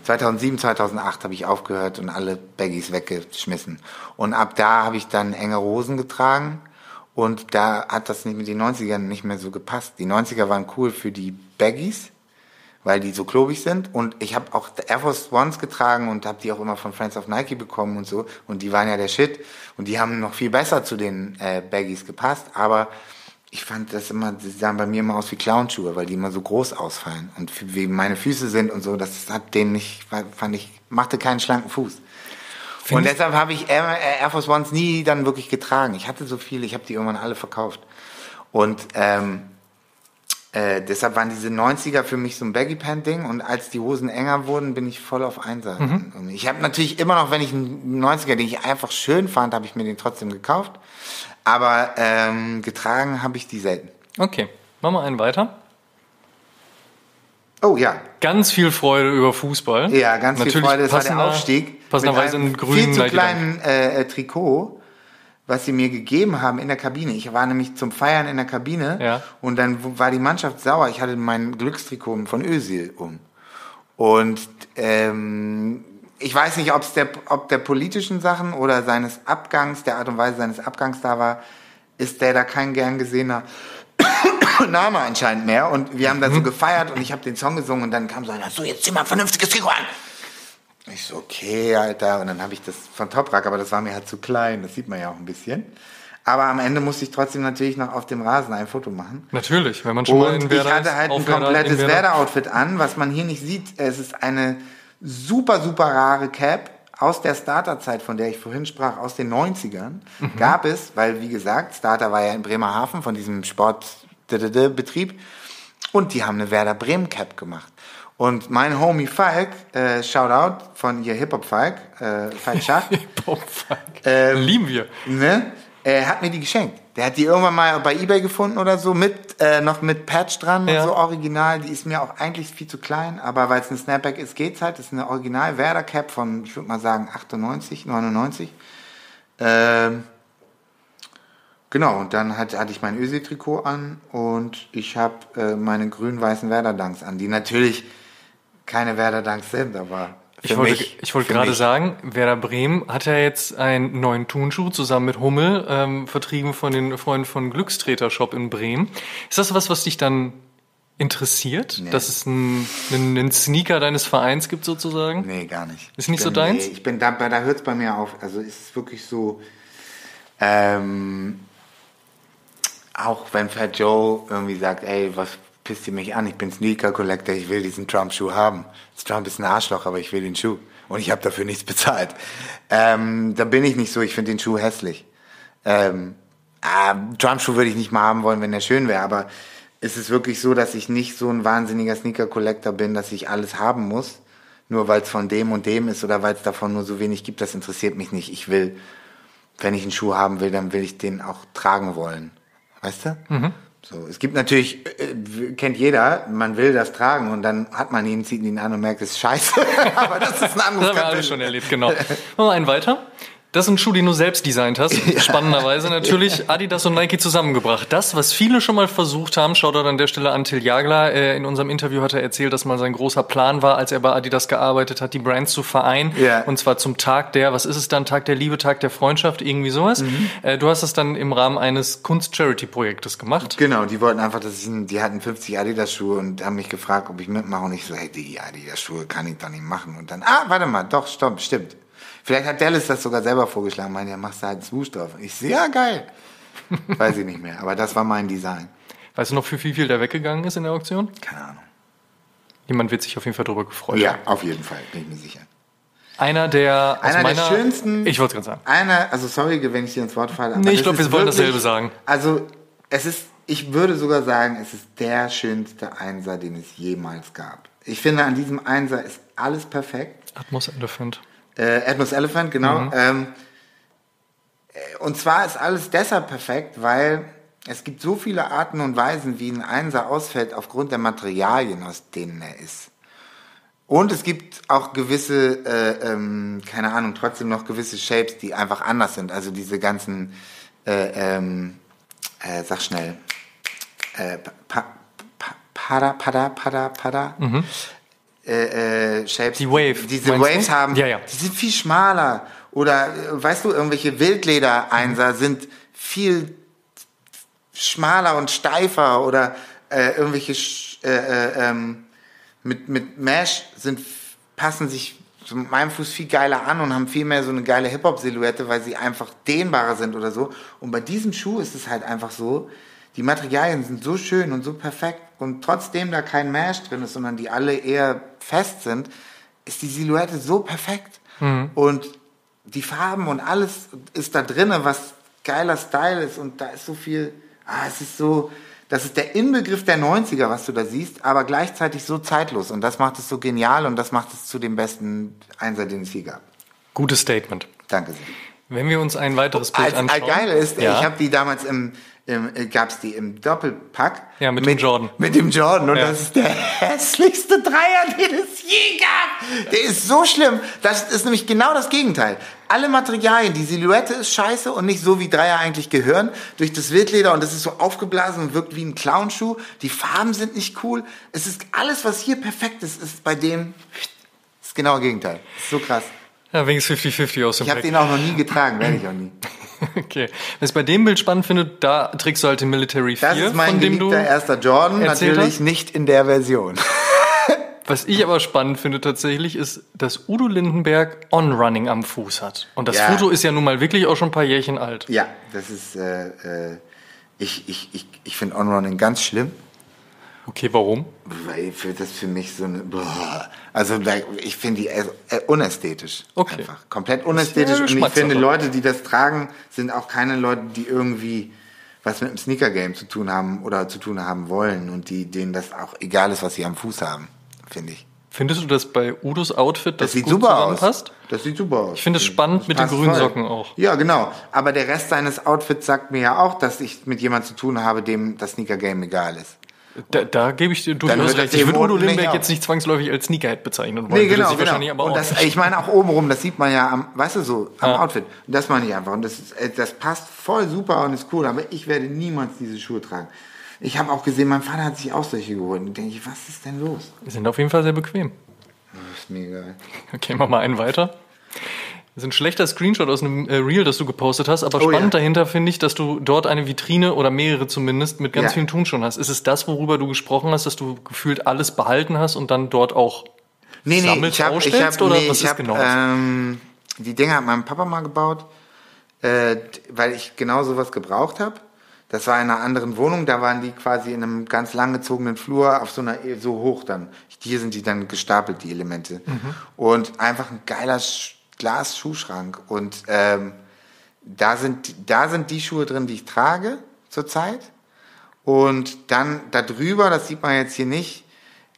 2007, 2008 habe ich aufgehört und alle Baggies weggeschmissen. Und ab da habe ich dann enge Hosen getragen und da hat das nicht mit den 90ern nicht mehr so gepasst. Die 90er waren cool für die Baggies, weil die so klobig sind und ich habe auch Air Force Ones getragen und habe die auch immer von Friends of Nike bekommen und so und die waren ja der Shit und die haben noch viel besser zu den äh, Baggies gepasst, aber ich fand das immer, die sahen bei mir immer aus wie Clownschuhe, weil die immer so groß ausfallen und wie meine Füße sind und so, das hat denen nicht, fand ich, machte keinen schlanken Fuß. und deshalb habe ich Air, Air Force Ones nie dann wirklich getragen. Ich hatte so viele, ich habe die irgendwann alle verkauft. Und ähm, äh, deshalb waren diese 90er für mich so ein Baggy Pant Ding und als die Hosen enger wurden, bin ich voll auf Einser. Und Ich habe natürlich immer noch, wenn ich einen 90er, den ich einfach schön fand, habe ich mir den trotzdem gekauft. Aber ähm, getragen habe ich die selten. Okay, machen wir einen weiter. Oh ja, Ganz viel Freude über Fußball. ja, ganz viel Natürlich Freude. Das war der Aufstieg. Passenderweise in grünen viel zu kleinen äh, äh, Trikot, was sie mir gegeben haben in der Kabine. Ich war nämlich zum Feiern in der Kabine Ja. und dann war die Mannschaft sauer. Ich hatte mein Glückstrikot von Özil um. Und ähm, ich weiß nicht, ob's der, ob der politischen Sachen oder seines Abgangs, der Art und Weise seines Abgangs da war, ist der da kein gern gesehener Name anscheinend mehr. Und wir haben da so gefeiert und ich habe den Song gesungen und dann kam so einer, so jetzt zieh mal ein vernünftiges Trikot an. Ich so, okay, Alter. Und dann habe ich das von Toprak, aber das war mir halt zu klein. Das sieht man ja auch ein bisschen. Aber am Ende musste ich trotzdem natürlich noch auf dem Rasen ein Foto machen. Natürlich, wenn man schon mal in Und Werder ich hatte halt ein komplettes in Werder. Werder-Outfit an, was man hier nicht sieht. Es ist eine super, super rare Cap aus der Starterzeit, von der ich vorhin sprach, aus den 90ern. Mhm. Gab es, weil wie gesagt, Starter war ja in Bremerhaven von diesem Sport-Betrieb. Und die haben eine Werder Bremen Cap gemacht. Und mein Homie Falk, äh, Shoutout von hier Hip Hop Falk, äh, Falk Schach, Boah, fuck. Ähm, Lieben wir. ne? Er hat mir die geschenkt. Der hat die irgendwann mal bei Ebay gefunden oder so, mit, äh, noch mit Patch dran Ja. und so original. Die ist mir auch eigentlich viel zu klein, aber weil es ein Snapback ist, geht's halt. Das ist eine Original Werder Cap von, ich würde mal sagen, 98, 99. Ähm, genau, und dann hat, hatte ich mein Ösi-Trikot an und ich habe äh, meine grün-weißen Werder Dunks an, die natürlich keine Werder Dunks sind, aber ich wollte, mich, ich wollte gerade mich. sagen, Werder Bremen hat ja jetzt einen neuen Turnschuh zusammen mit Hummel, ähm, vertrieben von den Freunden von Glückstreter Shop in Bremen. Ist das was, was dich dann interessiert, nee. dass es einen, einen, Sneaker deines Vereins gibt sozusagen? Nee, gar nicht. Ist nicht bin, so deins? Nee, ich bin da, da hört es bei mir auf. Also ist es wirklich so, ähm, auch wenn Fat Joe irgendwie sagt, ey, was pisst ihr mich an? Ich bin Sneaker Collector, ich will diesen Trump-Schuh haben. Das Trump ist ein Arschloch, aber ich will den Schuh. Und ich habe dafür nichts bezahlt. Ähm, da bin ich nicht so, ich finde den Schuh hässlich. Ähm, äh, Trump-Schuh würde ich nicht mal haben wollen, wenn der schön wäre, aber ist es wirklich so, dass ich nicht so ein wahnsinniger Sneaker-Collector bin, dass ich alles haben muss, nur weil es von dem und dem ist oder weil es davon nur so wenig gibt, das interessiert mich nicht. Ich will, wenn ich einen Schuh haben will, dann will ich den auch tragen wollen. Weißt du? Mhm. So, es gibt natürlich, äh, kennt jeder, man will das tragen und dann hat man ihn, zieht ihn an und merkt, es ist scheiße. Aber das ist ein anderes Das haben wir alle schon erlebt, genau. Machen wir einen weiter. Das sind Schuhe, die du selbst designt hast. Spannenderweise natürlich Adidas und Nike zusammengebracht. Das, was viele schon mal versucht haben, schaut an der Stelle an Till Jagler. Äh, in unserem Interview hat er erzählt, dass mal sein großer Plan war, als er bei Adidas gearbeitet hat, die Brands zu vereinen. Ja. Und zwar zum Tag der, was ist es dann, Tag der Liebe, Tag der Freundschaft, irgendwie sowas. Mhm. Äh, du hast das dann im Rahmen eines Kunst-Charity-Projektes gemacht. Genau, die wollten einfach, dass ich, die hatten 50 Adidas-Schuhe und haben mich gefragt, ob ich mitmache. Und ich so, hey, die Adidas-Schuhe kann ich doch nicht machen. Und dann, ah, warte mal, doch, stopp, stimmt. Vielleicht hat Dallas das sogar selber vorgeschlagen. Meinte, ja, machst du halt einen Swoosh drauf. Ich sehe, ja, geil. Weiß ich nicht mehr. Aber das war mein Design. Weißt du noch, für wie viel der weggegangen ist in der Auktion? Keine Ahnung. Jemand wird sich auf jeden Fall darüber gefreut Ja, auf jeden Fall, bin ich mir sicher. Einer der einer meiner, der schönsten. Ich wollte es gerade sagen. Einer, also sorry, wenn ich dir ins Wort falle. Nee, ich glaube, wir wollen wirklich, dasselbe sagen. Also es ist, ich würde sogar sagen, es ist der schönste Einser, den es jemals gab. Ich finde, an diesem Einser ist alles perfekt. Atmos Elephant. Äh, Atmos Elephant, genau. Mhm. Ähm, äh, und zwar ist alles deshalb perfekt, weil es gibt so viele Arten und Weisen, wie ein Einser ausfällt aufgrund der Materialien, aus denen er ist. Und es gibt auch gewisse, äh, ähm, keine Ahnung, trotzdem noch gewisse Shapes, die einfach anders sind. Also diese ganzen, äh, ähm, äh, sag schnell, äh, pa, pa, Pada, Pada, Pada, Pada. Mhm äh, äh, Shapes, die Wave. diese Waves du? haben, ja, ja. die sind viel schmaler. Oder weißt du, irgendwelche Wildleder-Einser mhm. sind viel schmaler und steifer oder äh, irgendwelche äh, äh, ähm, mit, mit Mesh sind, passen sich mit meinem Fuß viel geiler an und haben viel mehr so eine geile Hip-Hop-Silhouette, weil sie einfach dehnbarer sind oder so. Und bei diesem Schuh ist es halt einfach so, die Materialien sind so schön und so perfekt und trotzdem da kein Mesh drin ist, sondern die alle eher fest sind, ist die Silhouette so perfekt. Mhm. Und die Farben und alles ist da drinne, was geiler Style ist und da ist so viel, ah, es ist so, das ist der Inbegriff der 90er, was du da siehst, aber gleichzeitig so zeitlos und das macht es so genial und das macht es zu dem besten Einser, den es je gab. Gutes Statement. Danke sehr. Wenn wir uns ein weiteres Bild als, anschauen. Als geil ist, ja. ich habe die damals im gab es die im Doppelpack. Ja, mit, mit, dem Jordan. Mit dem Jordan. Und ja. das ist der hässlichste Dreier, den es je gab. Der ist so schlimm. Das ist nämlich genau das Gegenteil. Alle Materialien, die Silhouette ist scheiße und nicht so, wie Dreier eigentlich gehören. Durch das Wildleder und das ist so aufgeblasen und wirkt wie ein Clownschuh. Die Farben sind nicht cool. Es ist alles, was hier perfekt ist, ist bei dem das genaue Gegenteil. Ist so krass. Ja, wegen 50-50 aus dem Ich habe den auch noch nie getragen, werde ich auch nie. Okay. Was ich bei dem Bild spannend finde, da trägst du halt den Military 4, das ist mein von dem du erster Jordan, natürlich hast. nicht in der Version. Was ich aber spannend finde tatsächlich, ist, dass Udo Lindenberg On-Running am Fuß hat. Und das ja. Foto ist ja nun mal wirklich auch schon ein paar Jährchen alt. Ja, das ist, äh, äh, ich, ich, ich, ich finde On-Running ganz schlimm. Okay, warum? Weil das für mich so eine. Boah. Also ich finde die äh, unästhetisch. Okay. Einfach. Komplett unästhetisch. Und ich finde, Leute, die das tragen, sind auch keine Leute, die irgendwie was mit dem Sneaker-Game zu tun haben oder zu tun haben wollen und die, denen das auch egal ist, was sie am Fuß haben, finde ich. Findest du das bei Udos Outfit, das, das sieht super aus. Das sieht super aus. Ich finde es spannend das mit den grünen voll. Socken auch. Ja, genau. Aber der Rest seines Outfits sagt mir ja auch, dass ich mit jemandem zu tun habe, dem das Sneaker Game egal ist. Da, da gebe ich dir durchaus recht. Ich würde Udo Lindenberg jetzt nicht zwangsläufig als Sneakerhead bezeichnen wollen. Nee, genau, genau. Wahrscheinlich aber auch das, ich meine auch obenrum, das sieht man ja am, weißt du so, am ja. Outfit. Und das meine ich einfach. Und das, äh, das passt voll super und ist cool. Aber ich werde niemals diese Schuhe tragen. Ich habe auch gesehen, mein Vater hat sich auch solche geholt. Und denke ich, was ist denn los? Die sind auf jeden Fall sehr bequem. ist mir egal. Okay, mach mal einen weiter. Das ist ein schlechter Screenshot aus einem äh, Reel, das du gepostet hast, aber Oh, spannend ja. dahinter finde ich, dass du dort eine Vitrine oder mehrere zumindest mit ganz Ja. vielen Turnschuhen hast. Ist es das, worüber du gesprochen hast, dass du gefühlt alles behalten hast und dann dort auch Nee, nee, sammelst, ich habe ich hab, oder nee, was ich ist hab, genau? ähm, die Dinger hat mein Papa mal gebaut, äh, weil ich genau sowas gebraucht habe. Das war in einer anderen Wohnung, da waren die quasi in einem ganz langgezogenen Flur auf so einer so hoch dann. Hier sind die dann gestapelt, die Elemente. Mhm. Und einfach ein geiler Sch- Glas-Schuhschrank. Und ähm, da sind da sind die Schuhe drin, die ich trage zurzeit. Und dann da drüber, das sieht man jetzt hier nicht,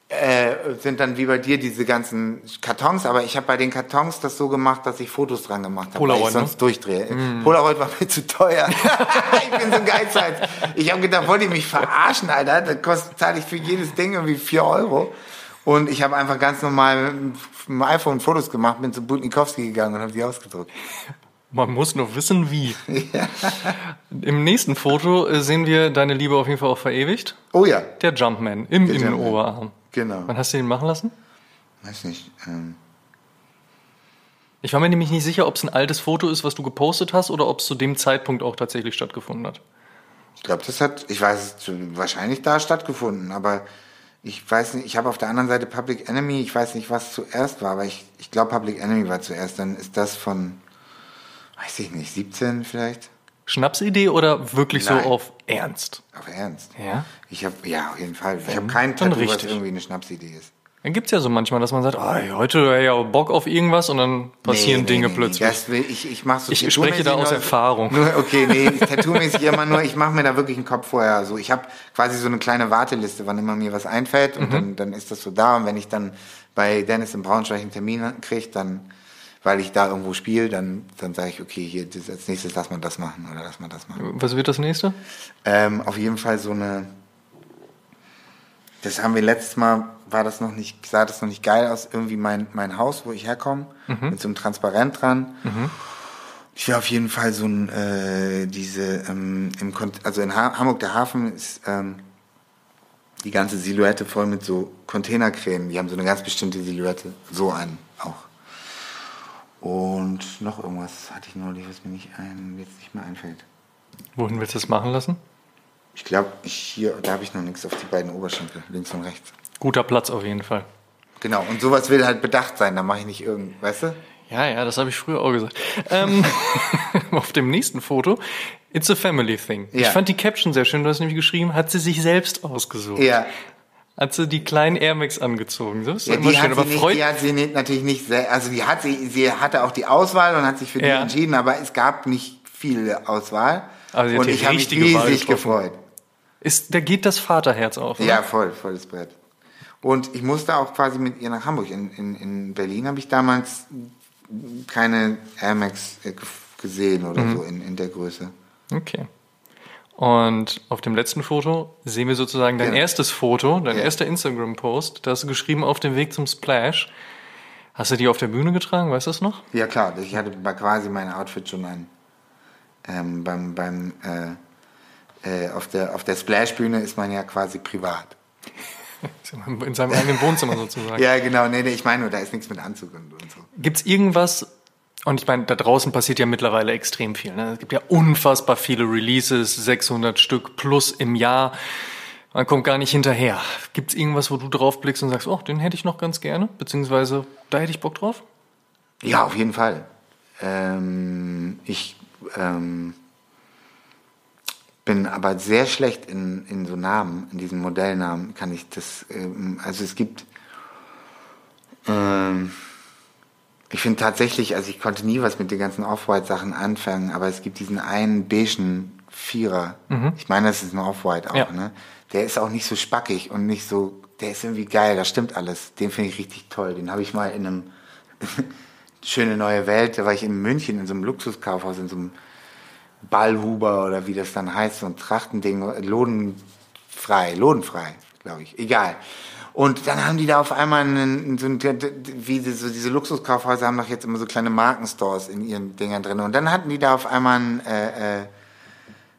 äh, sind dann wie bei dir diese ganzen Kartons, aber ich habe bei den Kartons das so gemacht, dass ich Fotos dran gemacht habe, weil ich sonst ne? durchdrehe. Polaroid war mir zu teuer. ich bin so ein Geizhals. Ich habe gedacht, wollt ihr mich verarschen, Alter? Da kostet zahle ich für jedes Ding irgendwie 4 Euro. Und ich habe einfach ganz normal mit dem iPhone Fotos gemacht, bin zu Butnikowski gegangen und habe die ausgedruckt. Man muss nur wissen, wie. Im nächsten Foto äh, sehen wir deine Liebe auf jeden Fall auch verewigt. Oh ja, Der Jumpman im Der Jumpman. Innenoberarm. genau. Wann hast du den machen lassen? Weiß nicht. Ähm, Ich war mir nämlich nicht sicher, ob es ein altes Foto ist, was du gepostet hast, oder ob es zu dem Zeitpunkt auch tatsächlich stattgefunden hat. Ich glaube, das hat, ich weiß wahrscheinlich da stattgefunden, aber ich weiß nicht, ich habe auf der anderen Seite Public Enemy, ich weiß nicht, was zuerst war, aber ich, ich glaube, Public Enemy war zuerst, dann ist das von, weiß ich nicht, 17 vielleicht? Schnapsidee oder wirklich Nein. so auf Ernst? Auf Ernst. Ja. Ich habe, ja, auf jeden Fall. Ich habe kein dann Tattoo, was irgendwie eine Schnapsidee ist. Dann gibt's ja so manchmal, dass man sagt, ah, heute ich ja Bock auf irgendwas und dann passieren Nee, nee, Dinge nee, plötzlich. Das ich ich mache so Ich spreche da aus nur- Erfahrung. Nur, okay, nee, tattoo-mäßig immer nur, ich mache mir da wirklich einen Kopf vorher. So, ich habe quasi so eine kleine Warteliste, wann immer mir was einfällt und Mhm. dann, dann ist das so da. Und wenn ich dann bei Dennis in Braunschweig einen Termin kriege, dann, weil ich da irgendwo spiele, dann, dann sage ich, okay, hier, das, als nächstes lass mal das machen oder lass mal das machen. Was wird das nächste? Ähm, auf jeden Fall so eine. Das haben wir letztes Mal, war das noch nicht, sah das noch nicht geil aus, irgendwie mein, mein Haus, wo ich herkomme, mit so einem Transparent dran. Ich will auf jeden Fall so ein, äh, diese, ähm, im also in ha Hamburg der Hafen ist ähm, die ganze Silhouette voll mit so Containercreme. Die haben so eine ganz bestimmte Silhouette. So einen auch. Und noch irgendwas hatte ich neulich, was mir nicht ein, jetzt nicht mehr einfällt. Wohin willst du das machen lassen? Ich glaube, ich hier, da habe ich noch nichts auf die beiden Oberschenkel, links und rechts. Guter Platz auf jeden Fall. Genau, und sowas will halt bedacht sein, da mache ich nicht irgend, weißt du? Ja, ja, das habe ich früher auch gesagt. Ähm, auf dem nächsten Foto, it's a family thing. Ich Ja. fand die Caption sehr schön. Du hast nämlich geschrieben, hat sie sich selbst ausgesucht. Ja, Hat sie die kleinen Air Max angezogen. Das ist ja immer schön. Aber sie nicht, freut die hat sie nicht, natürlich nicht, sehr, also die hat sie, sie hatte auch die Auswahl und hat sich für die Ja. entschieden, aber es gab nicht viel Auswahl. Hat und ich habe mich riesig gefreut. Ist, da geht das Vaterherz auf. Ja, Oder? voll, volles Brett. Und ich musste auch quasi mit ihr nach Hamburg. In, in, in Berlin habe ich damals keine Air Max äh, gesehen oder Mhm. so in, in der Größe. Okay. Und auf dem letzten Foto sehen wir sozusagen dein Ja. erstes Foto, dein Ja. erster Instagram-Post. Da hast du geschrieben, auf dem Weg zum Splash. Hast du die auf der Bühne getragen, weißt du das noch? Ja klar, ich hatte bei- quasi mein Outfit schon an. Ähm, beim beim äh, äh, auf der auf der Splash-Bühne ist man ja quasi privat. In seinem eigenen Wohnzimmer sozusagen. Ja genau, nee, nee, ich meine nur, da ist nichts mit Anzug und, und so. Gibt's irgendwas, und ich meine, da draußen passiert ja mittlerweile extrem viel. Ne? Es gibt ja unfassbar viele Releases, 600 Stück plus im Jahr. Man kommt gar nicht hinterher. Gibt's irgendwas, wo du drauf blickst und sagst, oh, den hätte ich noch ganz gerne, beziehungsweise da hätte ich Bock drauf? Ja, auf jeden Fall. Ähm, ich ähm, bin aber sehr schlecht in, in so Namen, in diesen Modellnamen kann ich das, ähm, also es gibt, ähm, ich finde tatsächlich, also ich konnte nie was mit den ganzen Off-White-Sachen anfangen, aber es gibt diesen einen beigen Vierer, ich meine, das ist ein Off-White auch, Ja. ne? Der ist auch nicht so spackig und nicht so, der ist irgendwie geil, da stimmt alles. Den finde ich richtig toll. Den habe ich mal in einem schöne neue Welt, da war ich in München in so einem Luxuskaufhaus, in so einem Ballhuber oder wie das dann heißt, so ein Trachtending, lodenfrei, lodenfrei, glaube ich, egal. Und dann haben die da auf einmal einen, so ein, wie diese, diese Luxuskaufhäuser haben doch jetzt immer so kleine Markenstores in ihren Dingern drin. Und dann hatten die da auf einmal einen äh, äh,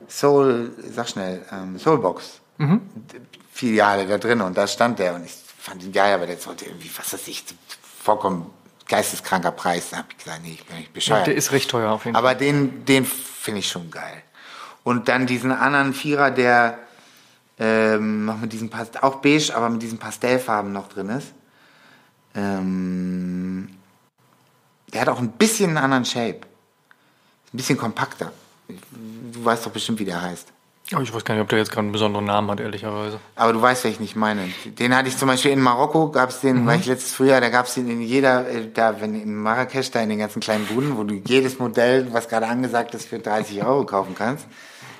Soul, sag schnell, ähm, Soulbox Filiale da drin und da stand der und ich fand ihn geil, aber der sollte irgendwie, was weiß ich, vollkommen geisteskranker Preis. Da habe ich gesagt, nee, ich bin nicht bescheuert. Ja, der ist recht teuer auf jeden Fall. Aber den, den finde ich schon geil. Und dann diesen anderen Vierer, der ähm, noch mit diesem Past auch beige, aber mit diesen Pastellfarben noch drin ist. Ähm, der hat auch ein bisschen einen anderen Shape. Ein bisschen kompakter. Du weißt doch bestimmt, wie der heißt. Oh, ich weiß gar nicht, ob der jetzt gerade einen besonderen Namen hat, ehrlicherweise. Aber du weißt, welchen ich meine. Den hatte ich zum Beispiel in Marokko, gab es den, mhm. weil ich letztes Frühjahr, da gab es den in jeder, äh, da, wenn in Marrakesch, da in den ganzen kleinen Buden, wo du jedes Modell, was gerade angesagt ist, für 30 Euro kaufen kannst.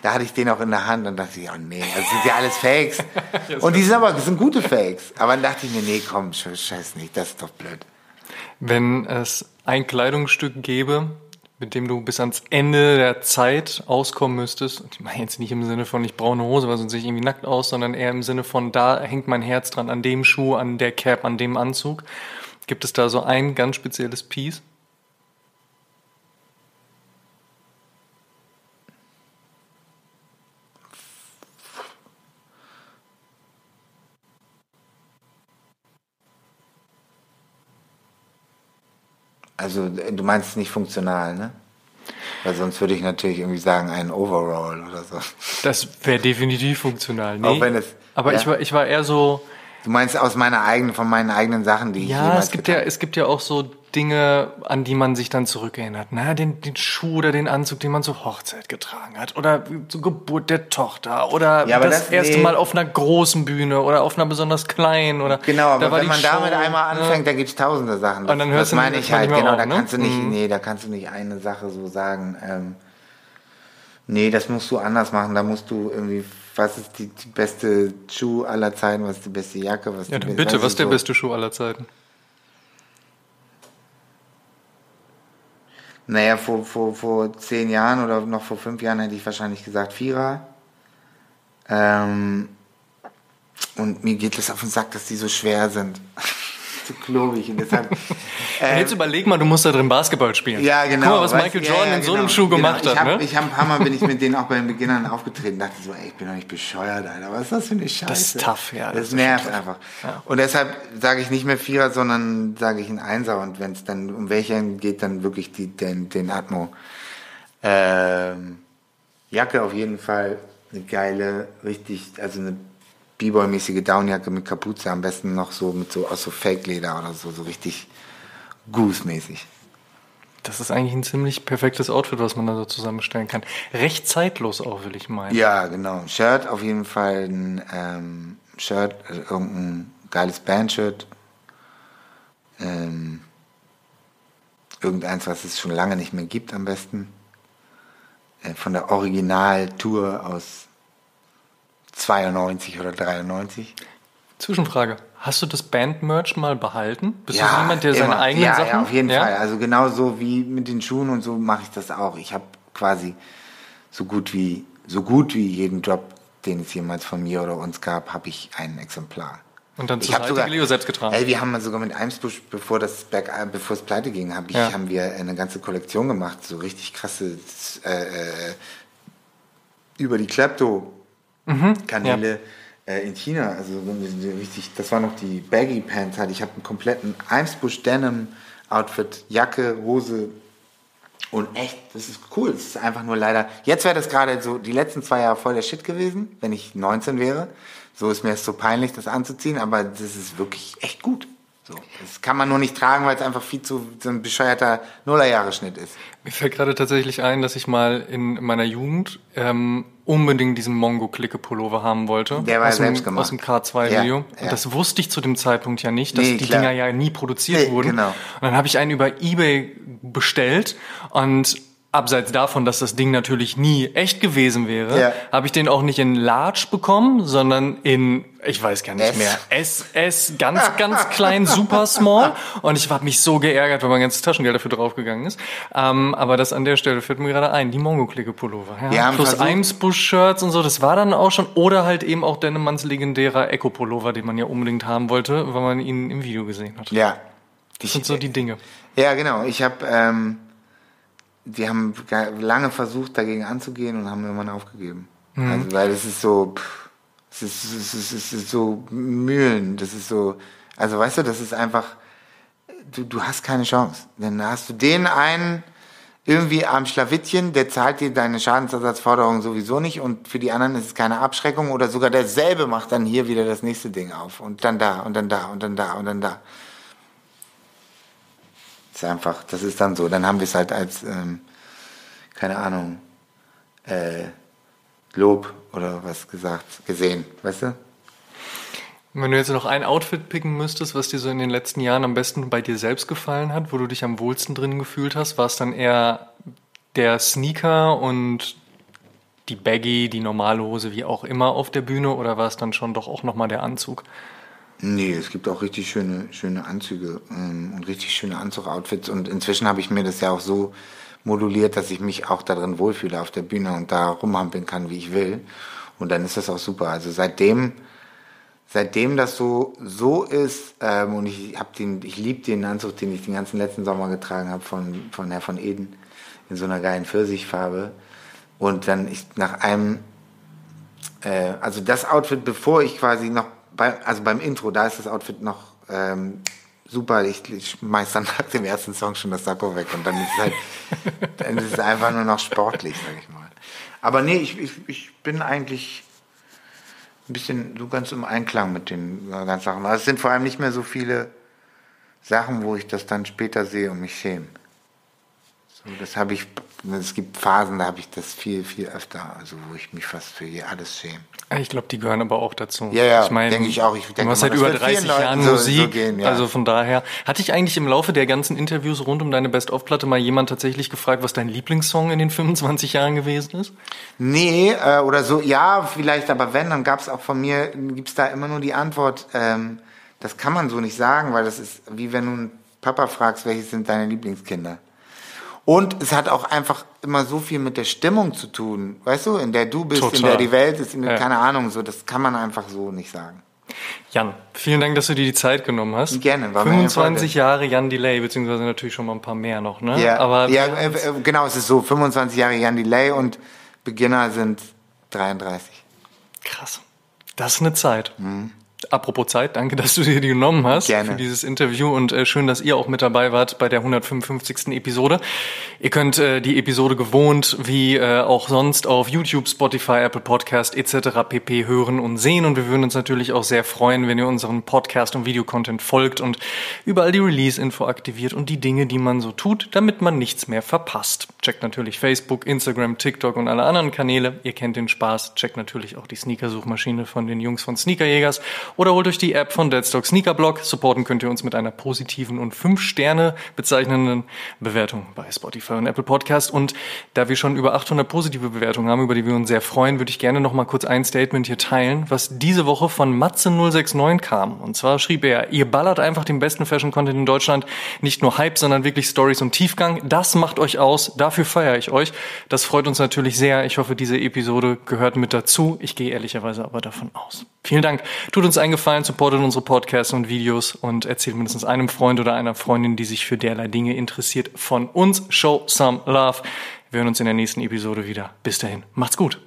Da hatte ich den auch in der Hand und dachte ich, oh nee, das sind ja alles Fakes. und die sind aber, das sind gute Fakes. Aber dann dachte ich mir, nee, komm, scheiß nicht, das ist doch blöd. Wenn es ein Kleidungsstück gäbe, mit dem du bis ans Ende der Zeit auskommen müsstest. Und ich meine jetzt nicht im Sinne von, ich brauche eine Hose, weil sonst sehe ich irgendwie nackt aus, sondern eher im Sinne von, da hängt mein Herz dran, an dem Schuh, an der Cap, an dem Anzug. Gibt es da so ein ganz spezielles Piece? Also du meinst nicht funktional, ne? Weil sonst würde ich natürlich irgendwie sagen, ein Overall oder so. Das wäre definitiv funktional. Nee, Auch wenn es, aber ja. ich, war, ich war eher so. Du meinst aus meiner eigenen, von meinen eigenen Sachen, die ich Ja, es gibt ja, es gibt ja auch so Dinge, an die man sich dann zurückerinnert. Na, den, den Schuh oder den Anzug, den man zur Hochzeit getragen hat. Oder zur Geburt der Tochter. Oder Ja, aber das, das- erste nee. Mal auf einer großen Bühne oder auf einer besonders kleinen. Oder Genau, aber da wenn man damit Show, einmal ne? anfängt, da gibt's tausende Sachen. Und dann hörst das du meine ich halt, genau, auf, da ne? kannst du nicht, Mhm. nee, da kannst du nicht eine Sache so sagen, ähm, nee, das musst du anders machen, da musst du irgendwie, was ist die, die beste Schuh aller Zeiten, was ist die beste Jacke, was ist Ja, die bitte, was ist der so. beste Schuh aller Zeiten? Naja, vor, vor, vor zehn Jahren oder noch vor fünf Jahren hätte ich wahrscheinlich gesagt Vierer. Ähm, und mir geht es auf den Sack, dass die so schwer sind. so klobig. Und deshalb. ähm, Jetzt überleg mal, du musst da drin Basketball spielen. ja, genau. Guck mal, was weißt- Michael ja, Jordan ja, in so genau, einem Schuh genau. gemacht ich hat, hab, ne? Ich habe ein paar Mal bin ich mit denen auch bei den Beginnern aufgetreten, dachte so, ey, ich bin doch nicht bescheuert, Alter. Was ist das für eine Scheiße? Das ist tough, ja, Das, das nervt tough. einfach. Ja. Und deshalb sage ich nicht mehr Vierer, sondern sage ich ein Einser. Und wenn es dann um welchen geht, dann wirklich die, den, den Atmo. Ähm, Jacke auf jeden Fall eine geile, richtig, also eine B-Boy-mäßige Downjacke mit Kapuze, am besten noch so mit so aus so Fake-Leder oder so, so richtig Goose-mäßig. Das ist eigentlich ein ziemlich perfektes Outfit, was man da so zusammenstellen kann. Recht zeitlos auch, will ich meinen. Ja, genau. Shirt auf jeden Fall ein ähm, Shirt, also irgendein geiles Bandshirt. Ähm, irgendeins, was es schon lange nicht mehr gibt, am besten. Äh, von der Original-Tour aus 92 oder 93. Zwischenfrage. Hast du das Band-Merch mal behalten? Bist du jemand, der seine immer. eigenen ja, Sachen... Ja, auf jeden Ja? Fall. Also genauso wie mit den Schuhen und so mache ich das auch. Ich habe quasi so gut wie so gut wie jeden Job, den es jemals von mir oder uns gab, habe ich ein Exemplar. Und dann zur Seite sogar oder selbst getragen? Ey, wir haben mal sogar mit Eimsbusch, bevor das Berg, bevor es pleite ging, hab ich, Ja. haben wir eine ganze Kollektion gemacht, so richtig krasse äh, äh, über die Klepto-Kanäle äh, in China. Also so richtig, das war noch die Baggy Pants halt. Ich habe einen kompletten Eimsbusch Denim Outfit, Jacke, Hose und echt, das ist cool. Es ist einfach nur leider. Jetzt wäre das gerade so die letzten zwei Jahre voll der Shit gewesen, wenn ich 19 wäre. So ist mir es so peinlich, das anzuziehen, aber das ist wirklich echt gut. So, das kann man nur nicht tragen, weil es einfach viel zu so ein bescheuerter Nullerjahre-Schnitt ist. Mir fällt gerade tatsächlich ein, dass ich mal in meiner Jugend ähm, unbedingt diesen Mongo-Klicke-Pullover haben wollte. Der war aus dem, selbst gemacht. Aus dem K2-Video. Ja, Und ja. das wusste ich zu dem Zeitpunkt ja nicht, dass Nee, die klar. Dinger ja nie produziert Nee, wurden. genau. Und dann habe ich einen über Ebay bestellt und abseits davon, dass das Ding natürlich nie echt gewesen wäre, Ja. habe ich den auch nicht in Large bekommen, sondern in, ich weiß gar nicht S. mehr, SS, ganz, ganz klein, super small. Und ich habe mich so geärgert, weil mein ganzes Taschengeld dafür draufgegangen ist. Ähm, aber das an der Stelle fällt mir gerade ein, die Mongo-Klicke-Pullover. Ja. Plus Eimsbusch-Shirts und so, das war dann auch schon. Oder halt eben auch Dennemanns legendärer Echo-Pullover, den man ja unbedingt haben wollte, weil man ihn im Video gesehen hat. Ja. Das sind so die Dinge. Ja, genau. Ich habe, ähm, wir haben lange versucht, dagegen anzugehen und haben irgendwann aufgegeben. Mhm. Also, weil es ist so, es ist, es ist, es ist so Mühlen, das ist so, also weißt du, das ist einfach, du, du hast keine Chance. Dann hast du den einen irgendwie am Schlawittchen, der zahlt dir deine Schadensersatzforderung sowieso nicht und für die anderen ist es keine Abschreckung oder sogar derselbe macht dann hier wieder das nächste Ding auf und dann da und dann da und dann da und dann da. Das ist einfach, das ist dann so. Dann haben wir es halt als, ähm, keine Ahnung, äh, Lob oder was gesagt, gesehen, weißt du? Wenn du jetzt noch ein Outfit picken müsstest, was dir so in den letzten Jahren am besten bei dir selbst gefallen hat, wo du dich am wohlsten drin gefühlt hast, war es dann eher der Sneaker und die Baggy, die normale Hose, wie auch immer auf der Bühne oder war es dann schon doch auch nochmal der Anzug? Nee, es gibt auch richtig schöne, schöne Anzüge ähm, und richtig schöne Anzugoutfits und inzwischen habe ich mir das ja auch so moduliert, dass ich mich auch darin wohlfühle auf der Bühne und da rumhampeln kann, wie ich will. Und dann ist das auch super. Also seitdem seitdem das so so ist ähm, und ich habe den ich liebe den Anzug, den ich den ganzen letzten Sommer getragen habe von von Herr von Eden in so einer geilen Pfirsichfarbe und dann ich nach einem äh, also das Outfit bevor ich quasi noch bei, also beim Intro da ist das Outfit noch ähm, super ich, ich schmeiß dann nach dem ersten Song schon das Sakko weg und dann ist es halt dann ist es einfach nur noch sportlich sag ich mal aber nee ich, ich, ich bin eigentlich ein bisschen so ganz im Einklang mit den ganzen Sachen. Also es sind vor allem nicht mehr so viele Sachen, wo ich das dann später sehe und mich schäme. So, das habe ich, es gibt Phasen, da habe ich das viel, viel öfter, also wo ich mich fast für alles schäme. Ich glaube, die gehören aber auch dazu. Ja, ja, ich meine, denke ich auch. Ich denke du hast seit über 30 Jahren so, Musik, so gehen, ja. also von daher. Hatte ich eigentlich im Laufe der ganzen Interviews rund um deine Best-of-Platte mal jemand tatsächlich gefragt, was dein Lieblingssong in den 25 Jahren gewesen ist? Nee, äh, oder so, ja, vielleicht, aber wenn, dann gab es auch von mir, gibt's da immer nur die Antwort, ähm, das kann man so nicht sagen, weil das ist wie wenn du einen Papa fragst, welches sind deine Lieblingskinder? Und es hat auch einfach immer so viel mit der Stimmung zu tun, weißt du, in der du bist, Total. in der die Welt ist, ja. keine Ahnung, so, das kann man einfach so nicht sagen. Jan, vielen Dank, dass du dir die Zeit genommen hast. Gerne. War 25 Jahre Jan Delay, beziehungsweise natürlich schon mal ein paar mehr noch, ne? Ja, Aber ja äh, äh, genau, es ist so, 25 Jahre Jan Delay und Beginner sind 33. Krass. Das ist eine Zeit. Mhm. Apropos Zeit, danke, dass du dir die genommen hast Gerne. für dieses Interview und äh, schön, dass ihr auch mit dabei wart bei der 155. Episode. Ihr könnt äh, die Episode gewohnt wie äh, auch sonst auf YouTube, Spotify, Apple Podcast etc. pp. hören und sehen und wir würden uns natürlich auch sehr freuen, wenn ihr unseren Podcast und Videocontent folgt und überall die Release-Info aktiviert und die Dinge, die man so tut, damit man nichts mehr verpasst. Checkt natürlich Facebook, Instagram, TikTok und alle anderen Kanäle. Ihr kennt den Spaß. Checkt natürlich auch die Sneaker-Suchmaschine von den Jungs von Sneakerjägers oder holt euch die App von Deadstock Sneaker Blog. Supporten könnt ihr uns mit einer positiven und 5 Sterne bezeichnenden Bewertung bei Spotify und Apple Podcast. Und da wir schon über 800 positive Bewertungen haben, über die wir uns sehr freuen, würde ich gerne noch mal kurz ein Statement hier teilen, was diese Woche von Matze069 kam. Und zwar schrieb er, ihr ballert einfach den besten Fashion-Content in Deutschland. Nicht nur Hype, sondern wirklich Stories und Tiefgang. Das macht euch aus. Dafür feiere ich euch. Das freut uns natürlich sehr. Ich hoffe, diese Episode gehört mit dazu. Ich gehe ehrlicherweise aber davon aus. Vielen Dank. Tut uns einen Gefallen, supportet unsere Podcasts und Videos und erzählt mindestens einem Freund oder einer Freundin, die sich für derlei Dinge interessiert, von uns. Show some love. Wir hören uns in der nächsten Episode wieder. Bis dahin. Macht's gut.